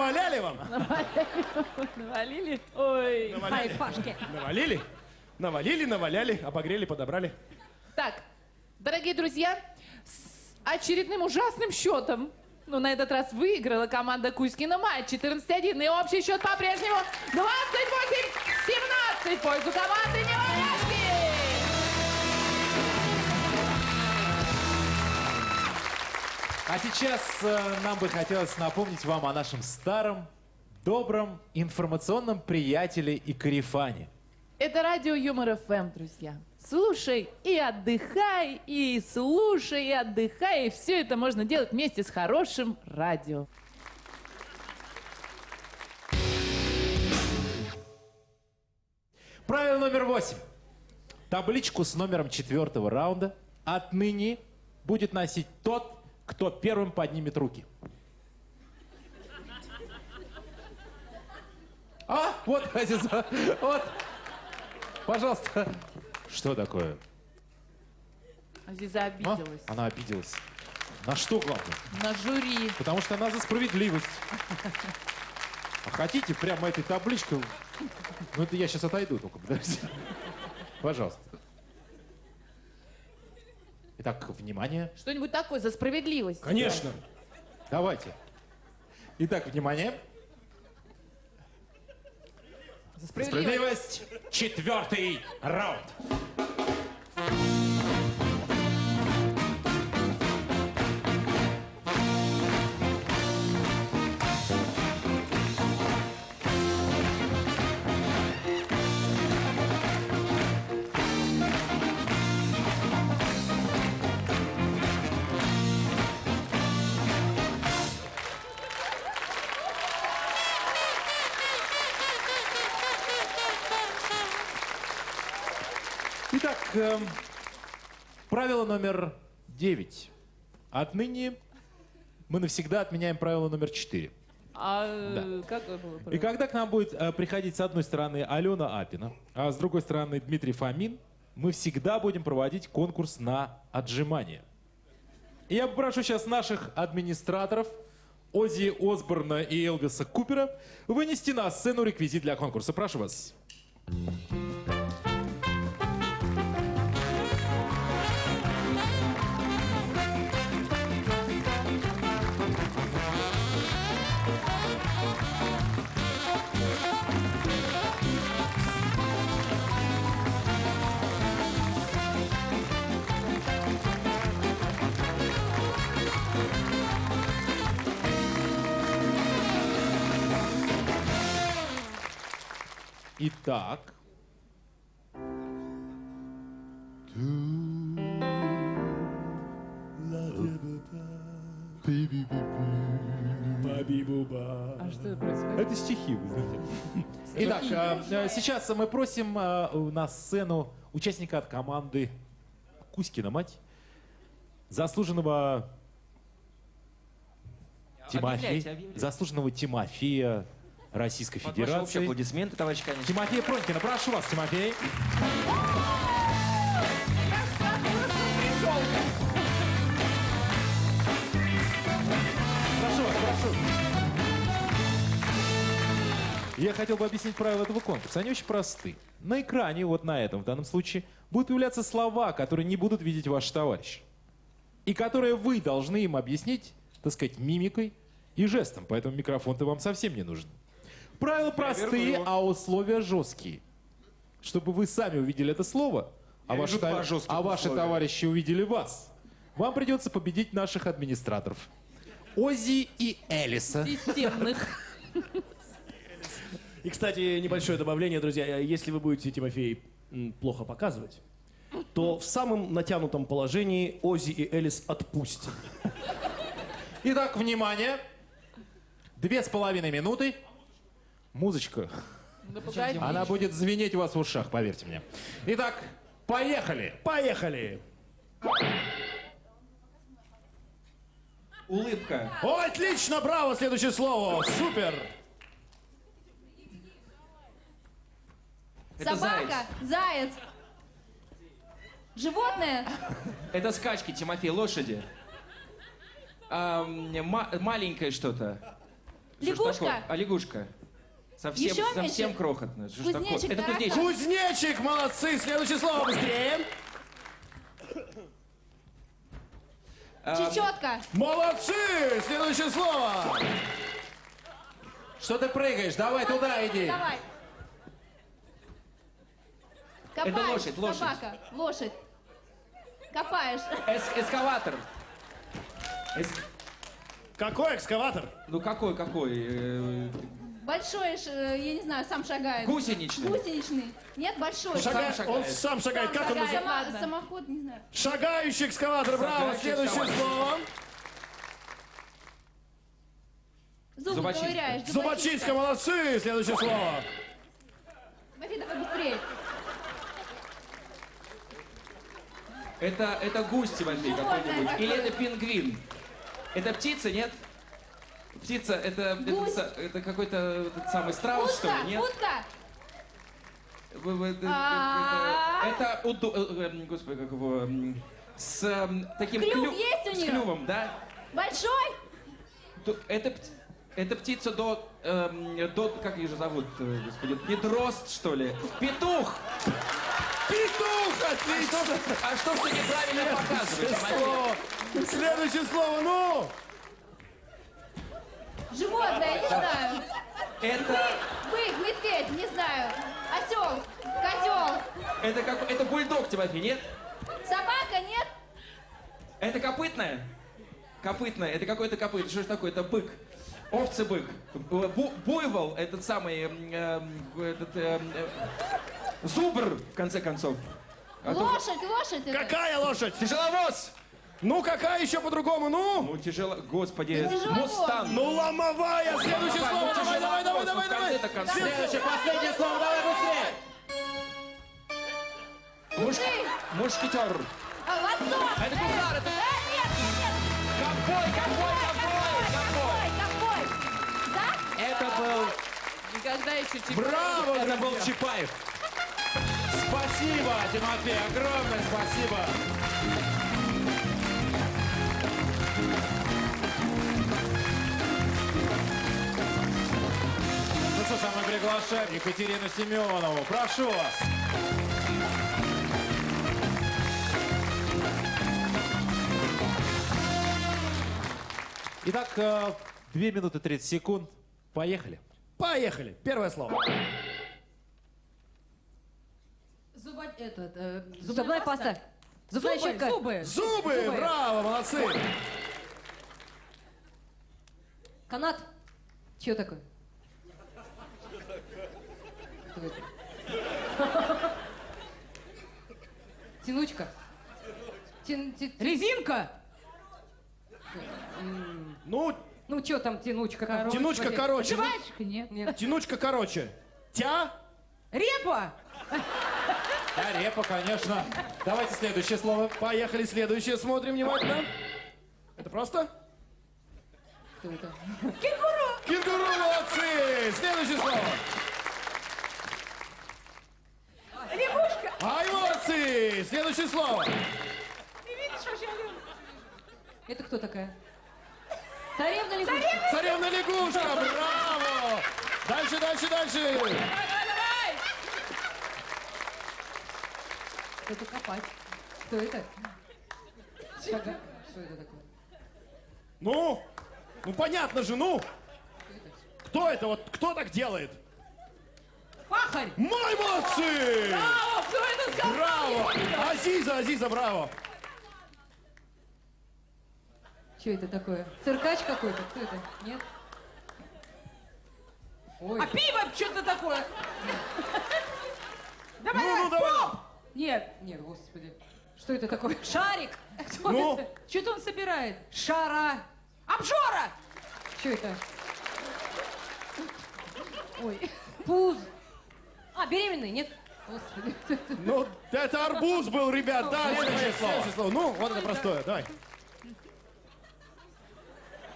Наваляли вам? навалили? Ой. Наваляли. Пашки. Навалили? Навалили, наваляли, обогрели, подобрали. Так, дорогие друзья, с очередным ужасным счетом, ну, на этот раз выиграла команда Кузькина Мать 14-1. И общий счет по-прежнему 28-17 в пользу команды Неваляшки. А сейчас э, нам бы хотелось напомнить вам о нашем старом, добром, информационном приятеле и карифане. Это радио Юмор ФМ, друзья. Слушай и отдыхай, и слушай и отдыхай. И все это можно делать вместе с хорошим радио. Правило номер восемь. Табличку с номером четвертого раунда отныне будет носить тот, кто первым поднимет руки. А, вот, Азиза, вот. Пожалуйста. Что такое? Азиза А? обиделась. Она обиделась. На что главное? На жюри. Потому что она за справедливость. А хотите прямо этой табличкой? Ну это я сейчас отойду только, подождите. Пожалуйста. Итак, внимание. Что-нибудь такое за справедливость. Конечно. Давайте. Итак, внимание. За справедливость. Справедливость. Четвертый раунд. Эм, правило номер девять. Отныне мы навсегда отменяем правило номер четыре. А э, какое было И когда к нам будет э, приходить с одной стороны Алена Апина, а с другой стороны Дмитрий Фомин, мы всегда будем проводить конкурс на отжимание. И я попрошу сейчас наших администраторов Ози Осборна и Элвиса Купера вынести на сцену реквизит для конкурса. Прошу вас. Итак. Так. А что происходит? Это стихи, вы знаете. Итак, а, э, сейчас мы просим э, на сцену участника от команды Кузькина мать, заслуженного Тимофея, заслуженного Тимофея Российской Под ваши Федерации. аплодисменты, товарищ Канин. Тимофей Пронькина, прошу вас, Тимофей. Прошу вас, прошу. Я хотел бы объяснить правила этого конкурса. Они очень просты. На экране, вот на этом в данном случае, будут появляться слова, которые не будут видеть ваши товарищи. И которые вы должны им объяснить, так сказать, мимикой и жестом. Поэтому микрофон-то вам совсем не нужен. Правила простые, а условия жесткие. Чтобы вы сами увидели это слово, а, ваши, жестких а ваши условия. товарищи увидели вас. Вам придется победить наших администраторов. Ози и Элиса. Системных. И, кстати, небольшое добавление, друзья. Если вы будете, Тимофей, плохо показывать, то в самом натянутом положении Ози и Элис отпустят. Итак, внимание. Две с половиной минуты. Музычка. Да погоди. Она будет звенеть у вас в ушах, поверьте мне. Итак, поехали. Поехали! Улыбка. О, отлично, браво, следующее слово. Супер! Это заяц. Собака, заяц. Животное, Это скачки, Тимофей, лошади. Ам, ма- маленькое что-то. Что Лягушка. такое? А лягушка. Совсем, Еще совсем меньше. крохотная. Что ж такое? Кузнечик, Это кузнечик. Кузнечик, молодцы! Следующее слово, быстрее! Ам, чечетка, Молодцы! Следующее слово! Что ты прыгаешь? Давай туда иди. давай. Копаешь, лошадь, лошадь. собака, лошадь. Копаешь. эс- эскаватор. Эс- Какой экскаватор? Ну какой, какой? Э, Большой, э, я не знаю, сам шагает. Гусеничный. Гусеничный. Нет, большой. Шага- шагает. Он сам шагает. Как он Сама- называется? Сама- самоход, не знаю. Шагающий экскаватор, браво! Следующее экскаватор. слово. Зубы Зубочистка. ковыряешь. Зубочистка, молодцы! Следующее слово. Смотри, давай быстрее. Это, это гусь, Тимофей, какой-нибудь. Или это пингвин. Это птица, нет? Птица, это, это, Гусь. са- это какой-то этот самый страус, что ли, нет? утка. Вы- вы- это- А. Это, это уду- э, эм, господи, как его, м, с эм, таким Клюв клю- есть у с неё? клювом, да? Большой. Это, это птица до, эм, до, как ее же зовут, э, господи, не дрозд, что ли? Петух! Петух, А отлично! что, а что ж ты неправильно показываешь? Слово. Следующее слово, ну! Животное, не знаю. Это, Бык, медведь, не знаю. Осел, козел. это, как, это бульдог, Тимофей, нет? Собака, нет? Это копытное? Копытное, это какой-то копыт. Что ж такое? Это бык. Овцы-бык. Бу- буйвол, этот самый, эм, эм, этот, эм, э, зубр, в конце концов. А то- Лошадь, лошадь. это. Какая лошадь? Тяжеловоз! Ну, какая еще по-другому, ну? Ну, тяжело, господи, мустанг. Ну, ломовая! Следующее слово, ну, давай, давай, давай, давай, давай! Следующее, последнее слово, давай быстрее. Муш- Мушкетер. А, лото. Это гусар, это- Э, нет, нет. Ковбой, ковбой, ковбой, ковбой. Ковбой, ковбой. Да? Это был... Никогда еще Чапаев. Браво, это был Чапаев. Спасибо, Тимофей, огромное спасибо. А мы приглашаем Екатерину Семенову. Прошу вас. Итак, э, 2 минуты 30 секунд. Поехали. Поехали. Первое слово. Зуба... Этот, э, зубная паста. Зубная Зубы, щетка. зубы. Зубы, браво, молодцы. Канат. Чё такое? Кто это? Тянучка. Тян- тя- тя- Резинка. Ну, Ну, что там тянучка? Короче. тянучка короче. ну, Жвачка, нет. Нет. Тянучка короче. Тя. Репа! Да, репа, конечно. Давайте следующее слово. Поехали, следующее смотрим внимательно. Это просто? Кто это? Кенгуру, молодцы! Следующее слово. Лягушка! Ай, молодцы! Следующее слово. Ты видишь, вообще? Это кто такая? Царевна лягушка. Царевна лягушка, браво! Дальше, дальше, дальше. Кто-то копать. Кто это? Шага. Что это такое? Ну, ну понятно же, ну. Кто это вот, кто так делает? Пахарь! Мой молодцы! Браво! Кто это сказал? Браво! Азиза, Азиза, браво! Что это такое? Циркач какой-то? Кто это? Нет? Ой. А пиво что-то такое? Давай, Ну, ну, давай, давай. поп! Нет. Нет, господи. Что это такое? Шарик! Кто Ну? это? Что-то он собирает. Шара. Обжора! Что это? Ой. Пуз. А, беременный, нет? Господи. Ну, это арбуз был, ребят, да. Следующее слово. Следующее слово. Ну, вот это простое, давай.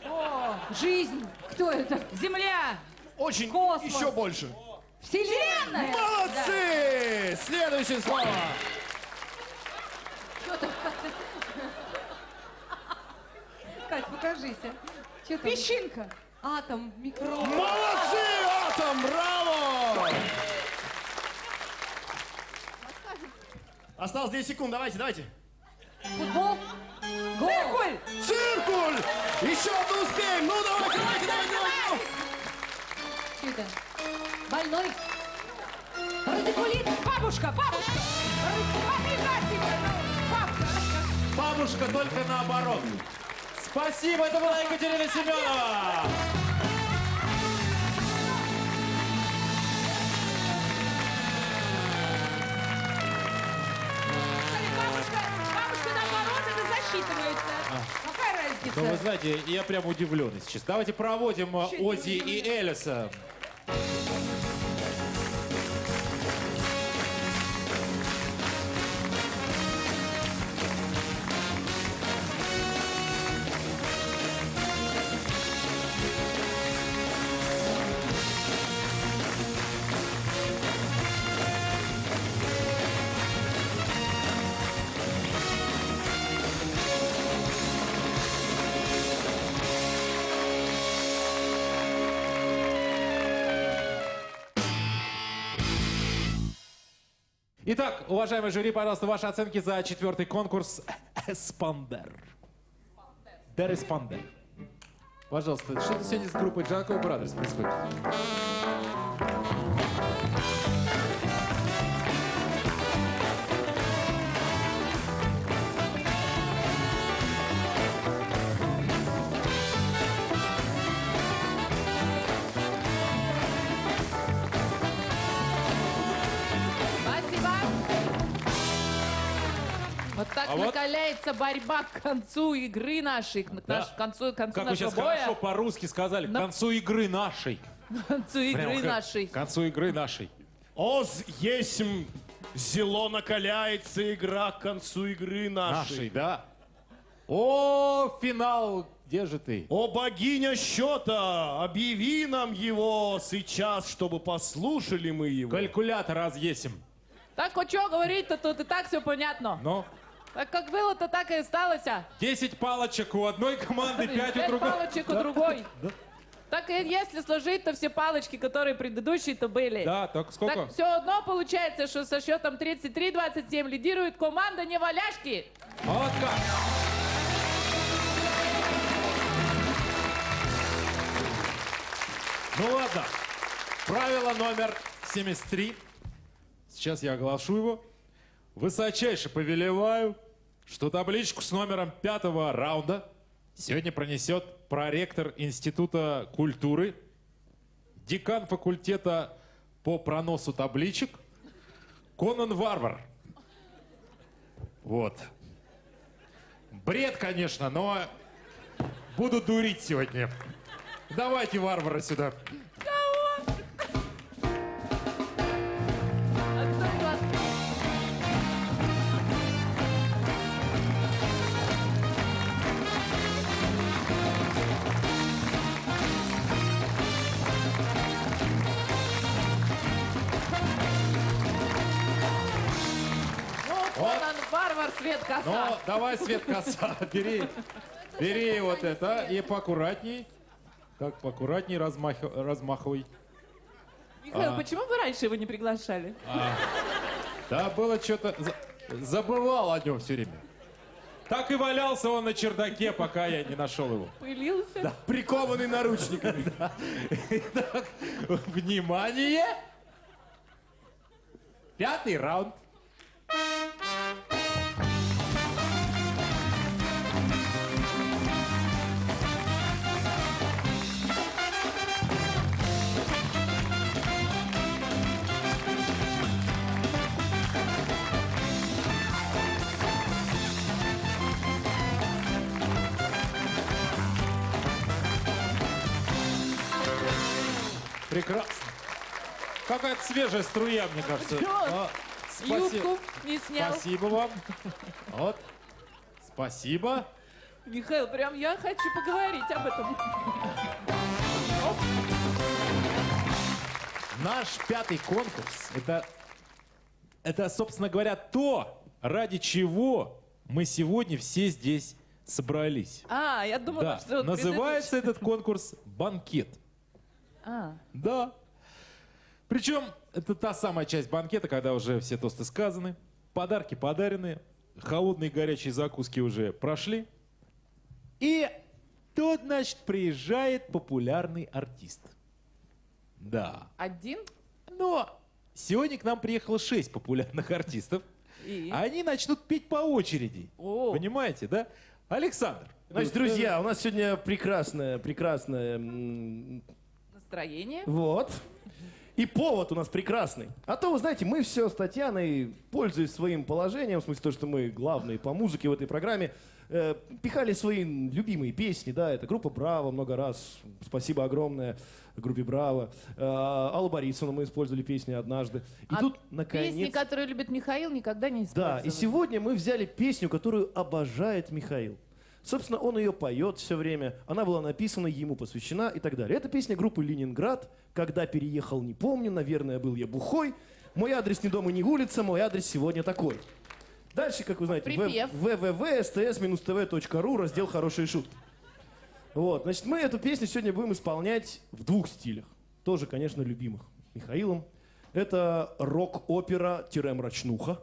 О, жизнь. Кто это? Земля! Очень, Космос. еще больше. Вселенная. Молодцы! Следующее слово. Что там? Кать, покажись. Что там? Песчинка! Атом, микроб. Молодцы, Атом, браво! Осталось 10 секунд, давайте, давайте. Футбол. Гол. Циркуль! Циркуль! Еще одну успеем! Ну, давайте, давайте, давайте, давайте! Что это? Больной. Радикулит. Бабушка! Бабушка! Бабка! Бабушка только наоборот. Спасибо, это была Екатерина Семенова. Засчитывается. Какая разница? Ну, вы знаете, я прям удивлен, честно. Давайте проводим э, Чуть Ози и Элиса. Итак, уважаемый жюри, пожалуйста, ваши оценки за четвертый конкурс Эспандер. Дер Эспандер. Пожалуйста, что-то сегодня с группой Джанкой Brothers происходит. Вот так А вот- накаляется борьба к концу игры нашей, к, Да. наш- к концу, к концу Как вы нашего сейчас боя. хорошо по-русски сказали, к На- концу игры нашей. К концу игры Прямо как- нашей. К концу игры нашей. Оз есмь, зело накаляется игра к концу игры Нашей, нашей. да. О, финал, где же ты? О, богиня счета, объяви нам его сейчас, чтобы послушали мы его. Калькулятор разъесим. Так вот что говорить-то тут и так все понятно. Ну, Так как было, то так и осталось. а. 10 палочек у одной команды, 5 у другой. палочек у другой. Так и если сложить, то все палочки, которые предыдущие-то были. Да, так сколько? Так все одно получается, что со счетом 33-27 лидирует команда неваляшки. Вот как. Ну ладно. Правило номер 73. Сейчас я оглашу его. Высочайше повелеваю, что табличку с номером пятого раунда сегодня пронесет проректор Института культуры, декан факультета по проносу табличек Конан Варвар. Вот. Бред, конечно, но буду дурить сегодня. Давайте варвара сюда. А Варвар, свет, коса. Ну, давай, Свет, коса, бери. Бери вот это и поаккуратней. Так, поаккуратней размах- размахивай. Михаил, а. почему вы раньше его не приглашали? Да, было что-то... Забывал о нем все время. Так и валялся он на чердаке, пока я не нашел его. Пылился? Прикованный наручниками. Внимание! Пятый раунд. Прекрасно. Какая-то свежая струя, мне кажется. А, Юбку не снял. Спасибо вам. Вот. Спасибо. Михаил, прям я хочу поговорить об этом. Наш пятый конкурс это, это, собственно говоря, то, ради чего мы сегодня все здесь собрались. А, я думала, Да, что... называется этот конкурс «Банкет». А, Да. Причем это та самая часть банкета, когда уже все тосты сказаны, подарки подарены, холодные и горячие закуски уже прошли. И тут, значит, приезжает популярный артист. Да. один? Но сегодня к нам приехало шесть популярных артистов. И? Они начнут петь по очереди. О. Понимаете, да? Александр. Значит, друзья, у нас сегодня прекрасная, прекрасная... Настроение? Вот. И повод у нас прекрасный. А то, вы знаете, мы все с Татьяной, пользуясь своим положением, в смысле то, что мы главные по музыке в этой программе, э, пихали свои любимые песни, да, это группа «Браво» много раз, спасибо огромное группе «Браво». Э, Аллу Борисовну мы использовали песни однажды. И А тут, наконец... Песни, которые любит Михаил, никогда не Да, использовали. и сегодня мы взяли песню, которую обожает Михаил. Собственно, он ее поет все время, она была написана, ему посвящена и так далее. Это песня группы «Ленинград». «Когда переехал, не помню, наверное, был я бухой». Мой адрес не дом и не улица, мой адрес сегодня такой. Дальше, как вы знаете, www.sts-tv.ru, раздел «Хорошие шутки». Вот, значит, мы эту песню сегодня будем исполнять в двух стилях. Тоже, конечно, любимых Михаилом. Это рок-опера-мрачнуха.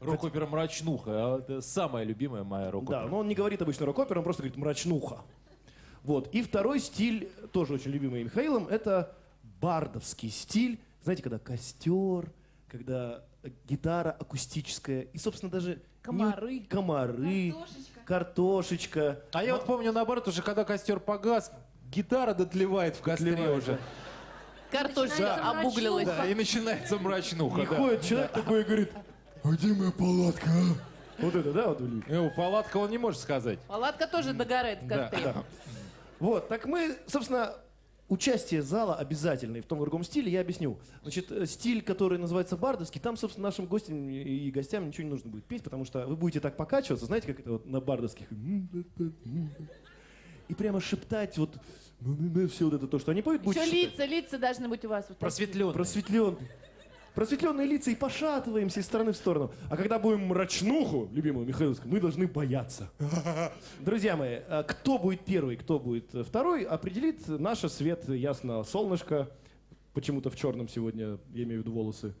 Рок-опера «Мрачнуха». а Это самая любимая моя Да, рок-опера. но он не говорит обычно рок-опера, он просто говорит мрачнуха. Вот. И второй стиль, тоже очень любимый Михаилом, это бардовский стиль. Знаете, когда костер, когда гитара акустическая, и, собственно, даже... не- Комары. Комары. Картошечка. А я вот помню, наоборот, уже когда костер погас, гитара дотлевает в костре Дотлевает, уже. Картошка Начинается обуглилась. Да, и начинается мрачнуха. И да. ходит человек такой и говорит, а где моя палатка, а?» Вот это, да, вот, Улик? Ну, палатка он не может сказать. Палатка тоже догорает в Да, костре. да. Вот, так мы, собственно, участие зала обязательное в том другом стиле, я объясню. Значит, э, стиль, который называется бардовский, там, собственно, нашим гостям и гостям ничего не нужно будет петь, потому что вы будете так покачиваться, знаете, как это вот на бардовских. И прямо шептать вот все вот это то, что они поют, Еще лица, лица должны быть у вас. вот такие. Просветленный. Просветлен. Просветленные лица и пошатываемся из стороны в сторону. А когда будем мрачнуху, любимую Михаиловскую, мы должны бояться. Друзья мои, а кто будет первый, кто будет второй, определит наше свет, ясно, солнышко. Почему-то в черном сегодня, я имею в виду волосы.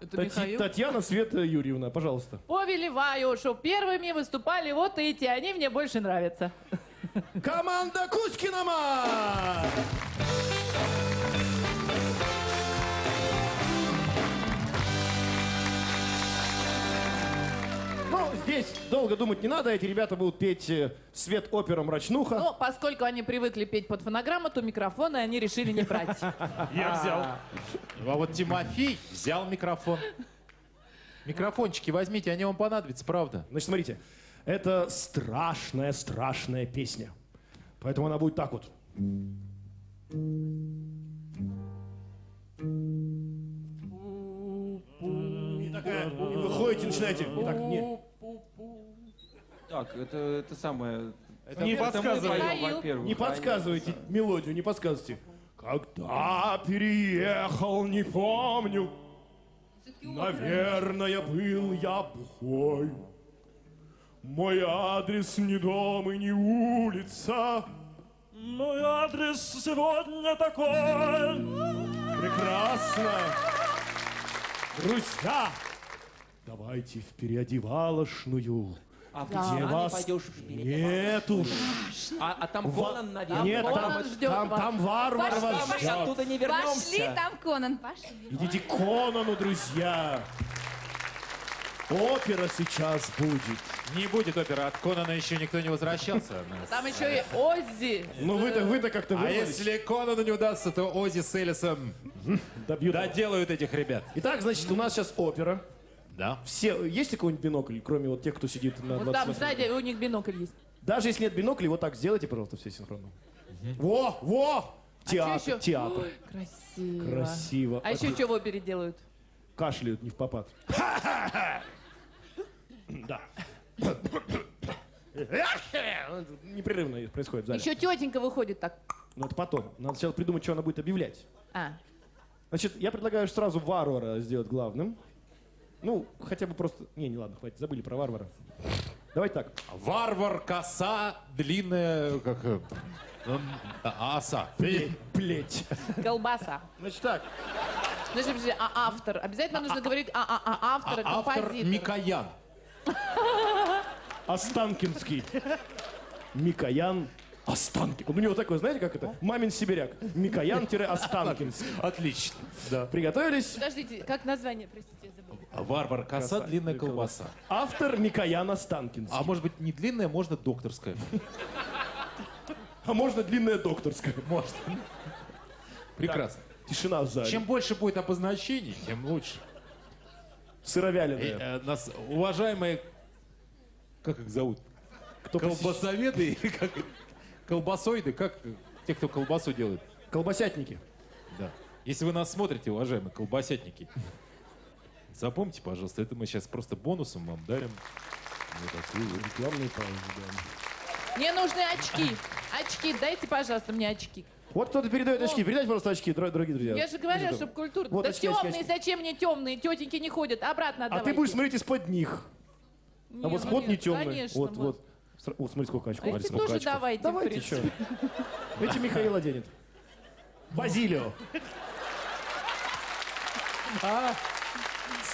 Это Тати- Михаил? Татьяна Света Юрьевна, пожалуйста. Повелеваю, что первыми выступали вот эти, они мне больше нравятся. Команда Кузькинама! Ну, здесь долго думать не надо, эти ребята будут петь э, «Свет опера мрачнуха». Но поскольку они привыкли петь под фонограмму, то микрофоны они решили не брать. Я взял. А вот Тимофей взял микрофон. Микрофончики возьмите, они вам понадобятся, правда. Значит, смотрите, Это страшная, страшная песня. Поэтому она будет так вот. И такая, и выходите, начинаете. И так, не, Так, это, это самое... Это, не подсказывайте. Не подсказывайте мелодию, не подсказывайте. Когда переехал, не помню. Наверное, был я бухой. Мой адрес не дом и не улица. Мой адрес сегодня такой. Прекрасно. Друзья, давайте в переодевалошную. А в где вас пойдешь в нет уж. А, а там Конан, наверное. Нет, там, это- там, там варвар Пошли, вас ждет. Оттуда не вернемся. Пошли, там Конан, пошли. Идите к Конану, друзья. Опера сейчас будет. Не будет опера, от Конана еще никто не возвращался. Там еще и Оззи. Ну вы-то вы-то как-то А если Конану не удастся, то Ози с Элисом Добьют. доделают этих ребят. Итак, значит, у нас сейчас опера. Да. Все, есть у кого-нибудь бинокль, кроме вот тех, кто сидит на Вот там 28 сзади у них бинокль есть. Даже если нет бинокля, вот так сделайте, пожалуйста, все синхронно. Во, во! А Театр, чё еще? театр. Ой, красиво. Красиво. А еще что в опере делают? Кашляют не в попад. Да. Непрерывно происходит в зале. Еще тетенька выходит так. Но это потом. Надо сначала придумать, что она будет объявлять. А, Значит, я предлагаю сразу варвара сделать главным. Ну, хотя бы просто... Не, не ладно, хватит, забыли про варвара. Давайте так. Варвар, коса, длинная, как... э, м, а, оса. Плеть. колбаса. Значит так. Подожди, подожди, а автор? Обязательно нужно говорить а, а, а автора, А автор композитора. Микоян. Останкинский. Микоян Останкин. У него такой, знаете, как это? Мамин сибиряк. Микоян-Останкинский. Отлично. Да. Приготовились? Подождите, как название, простите. Варвар, коса, длинная колбаса. Автор Микоян Останкинский. А может быть не длинная, можно докторская. А можно длинная докторская. Можно. Прекрасно. Тишина в зале. Чем больше будет обозначений, тем лучше. Сыровяленая. Э, э, нас уважаемые, как их зовут? Кто Колбасоведы или как? Колбасоиды, как те, кто колбасу делает? Колбасятники. Да. Если вы нас смотрите, уважаемые колбасятники, запомните, пожалуйста, это мы сейчас просто бонусом вам дарим. Вот такую вот. Рекламные паузы, да. Мне нужны очки. Очки, дайте, пожалуйста, мне очки. Вот кто-то передает очки. Передайте просто очки, дор- дорогие друзья. Я же говорю, Будьте чтобы добры. культурно. Вот да очки, темные, очки. зачем мне темные? Тетеньки не ходят. Обратно А отдавайте. ты будешь смотреть из-под них. Не, А вот ну спот нет, не темный. Конечно, вот, вот. О, смотри, сколько очков. А эти Смотри, сколько тоже очков. давайте, Давайте, что? принципе. Эти Михаил оденет. Базилио.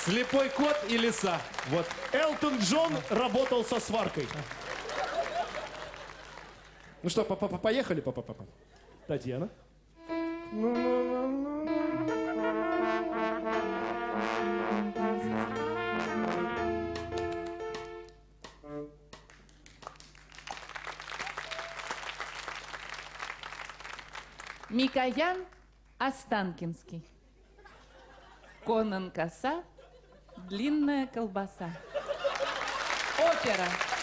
Слепой кот и лиса. Вот. Элтон Джон работал со сваркой. Ну что, по- по- поехали, папа, папа. Татьяна. Микоян Останкинский. Конан коса, длинная колбаса. Опера.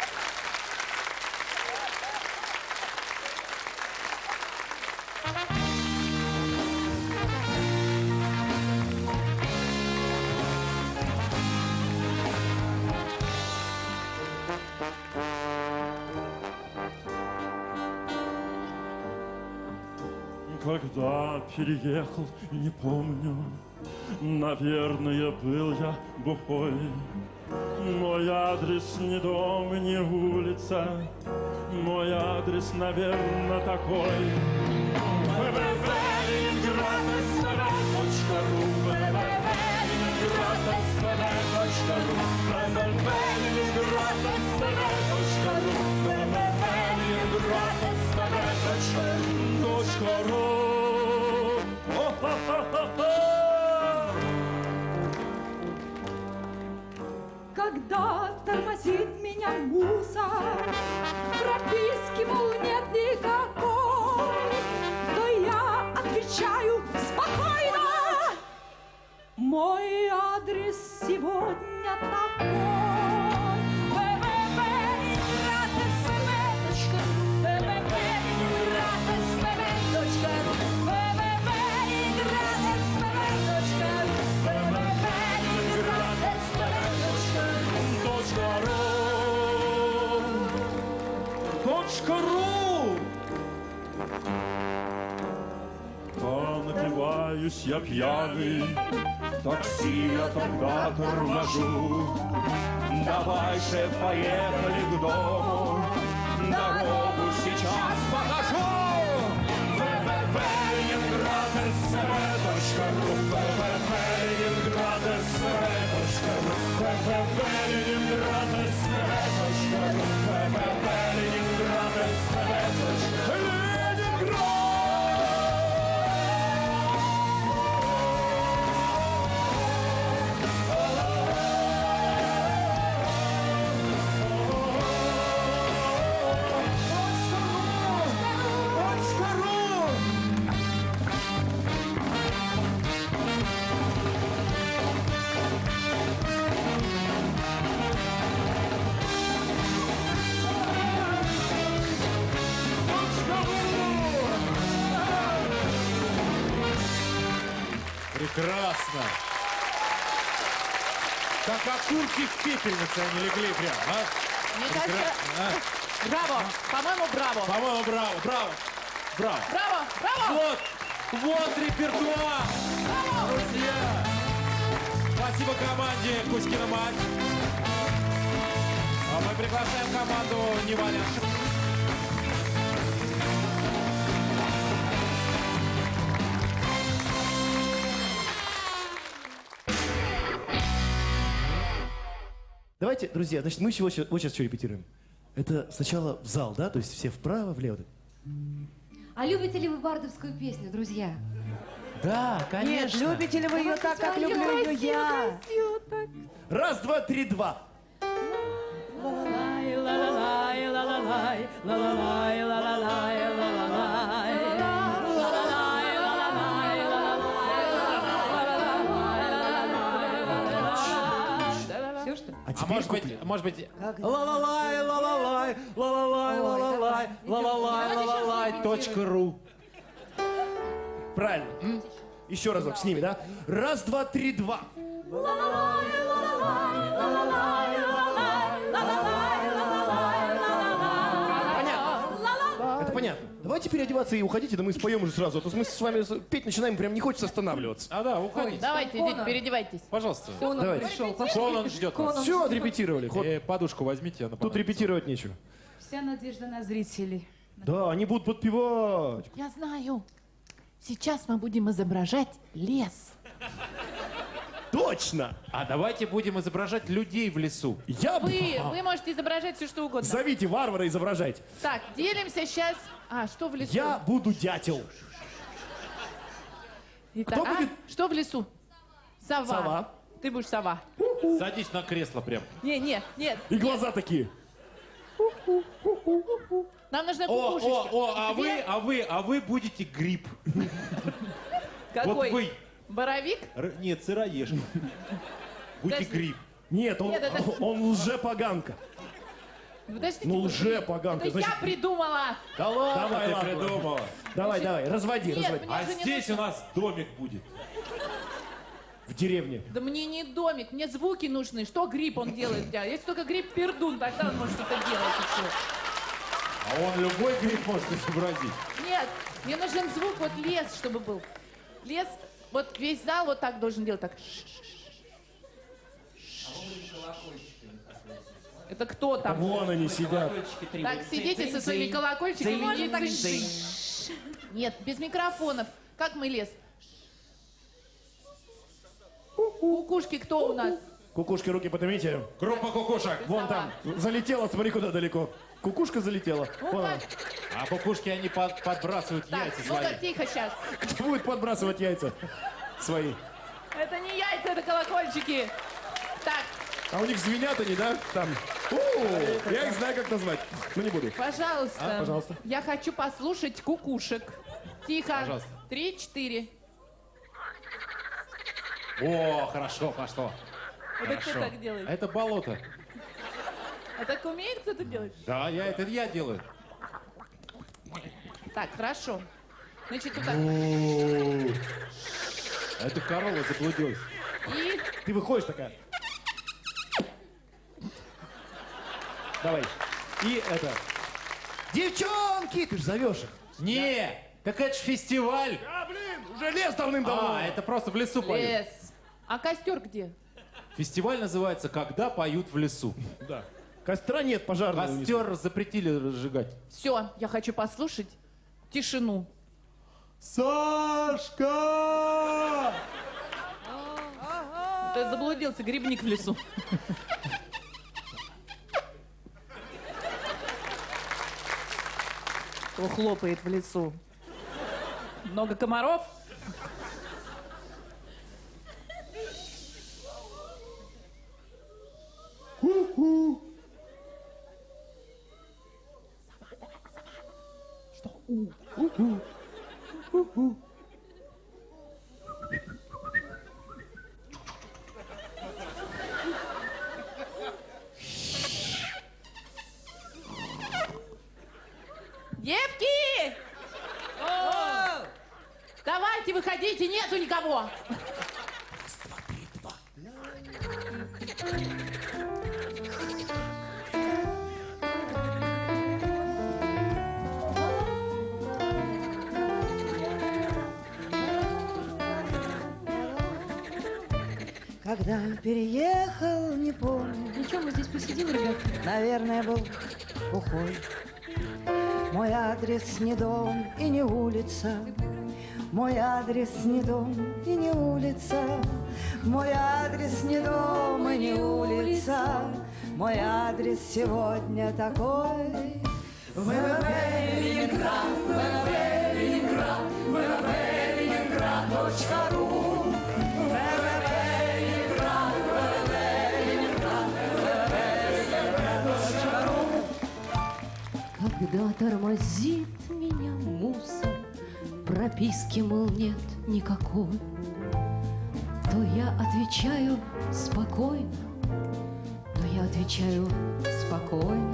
Переехал, не помню, Наверное, был я бухой. Мой адрес не дом, не улица, Мой адрес, наверное, такой. Когда тормозит меня мусор, прописки, мол, нет никакой, то я отвечаю спокойно. Мой адрес сегодня такой. Напиваюсь я пьяный, такси я тогда торможу. Давай, шеф, поехали к дому, дорогу сейчас покажу. www.ленинград.св.ру Прекрасно. Как окурки в пепельнице они легли прям, а? Мне кажется, а? браво, по-моему, браво. По-моему, браво, браво, браво. Браво, браво. Вот, вот репертуар. Друзья. Спасибо команде Кузькина мать. А мы приглашаем команду Неваля. Давайте, друзья, значит, мы еще вот сейчас, что репетируем. Это сначала в зал, да? То есть все вправо, влево. А любите ли вы бардовскую песню, друзья? Да, Нет, любите ли вы ее так, как люблю ее я? Раз, два, три, два. Все, может быть, может быть, ла-ла-лай, ла-ла-лай, ла-ла-лай, ла-ла-лай, ла-ла-лай, ла-ла-лай, точка ру. Правильно. М? Еще разок с ними, да? Раз, два, три, два. Понятно. Давайте переодеваться и уходите, да мы споем уже сразу. А то мы с вами петь начинаем, прям не хочется останавливаться. А да, уходите. Давайте, идите, переодевайтесь. Пожалуйста. Давайте. Пришел, Конан ждет вас. Все отрепетировали. Ход. Э, подушку возьмите, она Тут репетировать нечего. Вся надежда на зрителей. Да, они будут подпевать. Я знаю. Сейчас мы будем изображать лес. Точно. А давайте будем изображать людей в лесу. Я буду... Вы, вы можете изображать все, что угодно. Зовите варвара изображать. Так, делимся сейчас. А, что в лесу? Я буду дятел. Итак, Кто а, будет? Что в лесу? Сова. Сова. Ты будешь сова. Садись на кресло прям. Не, не, нет. И глаза такие. Нам нужны О, кукушечки. о, о, а Где? вы, а вы, а вы будете гриб. Какой? Вот вы. Боровик? Р- Нет, сыроежка. Гриб. Нет, он, Нет, это- он лже-поганка. Подождите. Ну, лже-поганка. Это Значит, я придумала. Да ладно, Давай, ты ладно. придумала. давай, давай, разводи, Нет, разводи. мне А же не здесь у нас домик будет. В деревне. Да мне не домик, мне звуки нужны. Что гриб он делает? тебя? Если только гриб пердун, тогда он может что-то делать еще. А он любой гриб может изобразить. Нет, мне нужен звук, вот лес, чтобы был. Лес, вот весь зал вот так должен делать, так. Это кто там? Вон они сидят. Так, сидите со своими колокольчиками. идите. Нет, без микрофонов. Как мы лес? Кукушки кто у нас? Кукушки, руки поднимите. Группа кукушек. Вон там. Залетела, смотри, куда далеко. Кукушка залетела. Она. А кукушки, они под- подбрасывают Так, яйца свои. тихо сейчас. Кто будет подбрасывать яйца свои? Это не яйца, это колокольчики. Так, А у них звенят они, да? Там. У, я их знаю, как назвать. Ну, не буду. пожалуйста. А, пожалуйста. Я хочу послушать кукушек. Тихо. Пожалуйста. Три, четыре. О, хорошо, пошло. Это кто Хорошо. так делает? Это болото. А так умеет кто-то делать? Да, я, это я делаю. Так, хорошо. Значит, вот так. Это корова заблудилась. И Ты выходишь такая. Давай. И это. Девчонки, ты ж зовешь их. Не, так это ж фестиваль. А, блин, уже лес давным-давно. А, это просто в лесу поют. Лес. А костер где? Фестиваль называется «Когда поют в лесу». Да. Костра нет, пожарного. Костер запретили разжигать. Все, я хочу послушать тишину. Сашка! Ты заблудился, грибник в лесу. Кто хлопает в лесу? Много комаров? Девки! Давайте, выходите, нету никого. Когда переехал, не помню. Ничего, мы здесь посидим, ребят. Наверное, был бухой. Мой адрес не дом и не улица. Мой адрес не дом и не улица. Мой адрес не дом и не улица. Мой адрес сегодня такой. ВВП Ленинград, ВВП Ленинград, ВВП Ленинград.ру. ВВП Когда тормозит меня мусор, прописки, мол, нет никакой, то я отвечаю спокойно, то я отвечаю спокойно,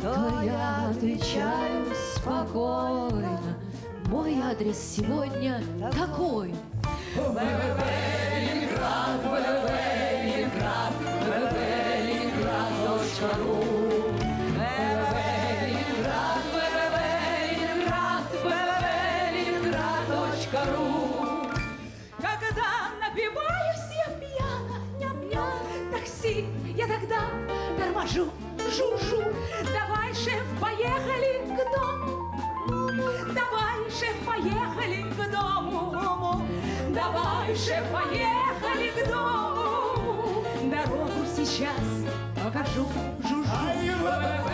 то я отвечаю спокойно. Мой адрес сегодня такой. ВВП Ленинград, ВВП Ленинград, ВВП Ленинград.ру. ВВП жужу. Давай, шеф, поехали к дому. Давай, шеф, поехали к дому. Давай, шеф, поехали к дому. Дорогу сейчас покажу, жужу.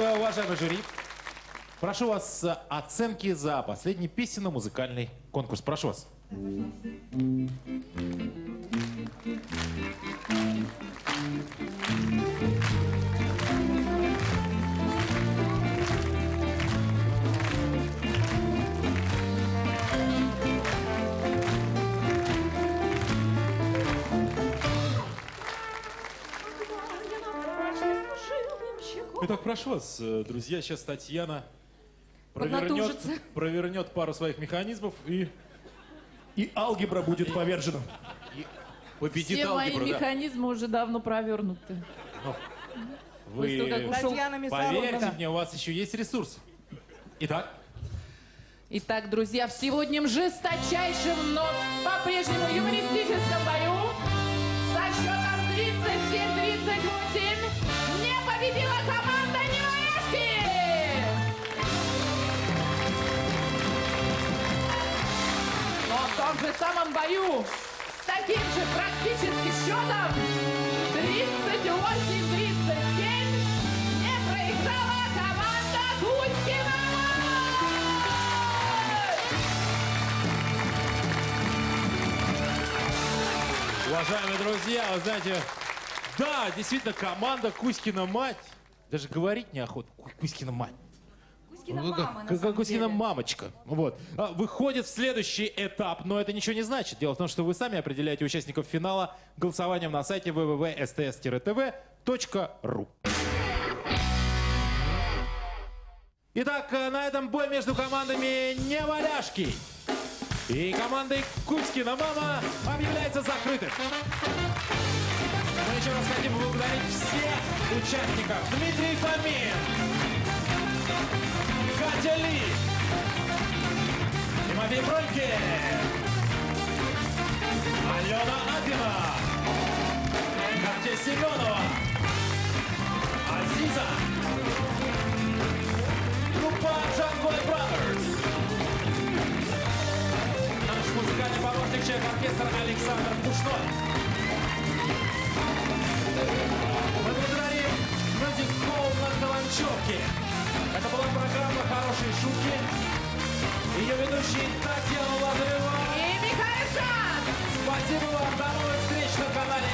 Уважаемый жюри, прошу вас э, оценки за последний песенно-музыкальный конкурс. Прошу вас. Итак, прошу вас, э, друзья, сейчас Татьяна провернет, провернет пару своих механизмов и И алгебра будет повержена. победит Все мои алгебру. да. механизмы уже давно провернуты. Вы После того, как ушел- Татьяна поверьте мне, у вас еще есть ресурс. Итак, Итак, друзья, в сегодняшнем жесточайшем, но по-прежнему юмористическом бою со счетом 37-38 же самом бою с таким же практически счетом 38-37 не проиграла команда Кузькина. Уважаемые друзья, вы знаете, да, действительно, команда Кузькина мать. Даже говорить неохота. Ку- Кузькина мать. Ну, как- как самом Кузькина мамочка. Вот. А, Выходит в следующий этап, но это ничего не значит. Дело в том, что вы сами определяете участников финала голосованием на сайте www.sts-tv.ru. Итак, э, на этом бой между командами Неваляшки и командой Кузькина мама объявляется закрытым. Мы еще раз хотим поблагодарить всех участников. Дмитрий Фомин, Катя Ли, Тимофей Бройке, Алена Апина, Катя Семенова, Азиза, группа Джангой Brothers, наш музыкальный помощник, человек-оркестр Александр Пушной. Мы благодарим Music Hall на Каланчевке. Это была программа «Хорошие шутки». Ее ведущий Татьяна Лазарева. И Михаил Шан. Спасибо вам. До новых встреч на канале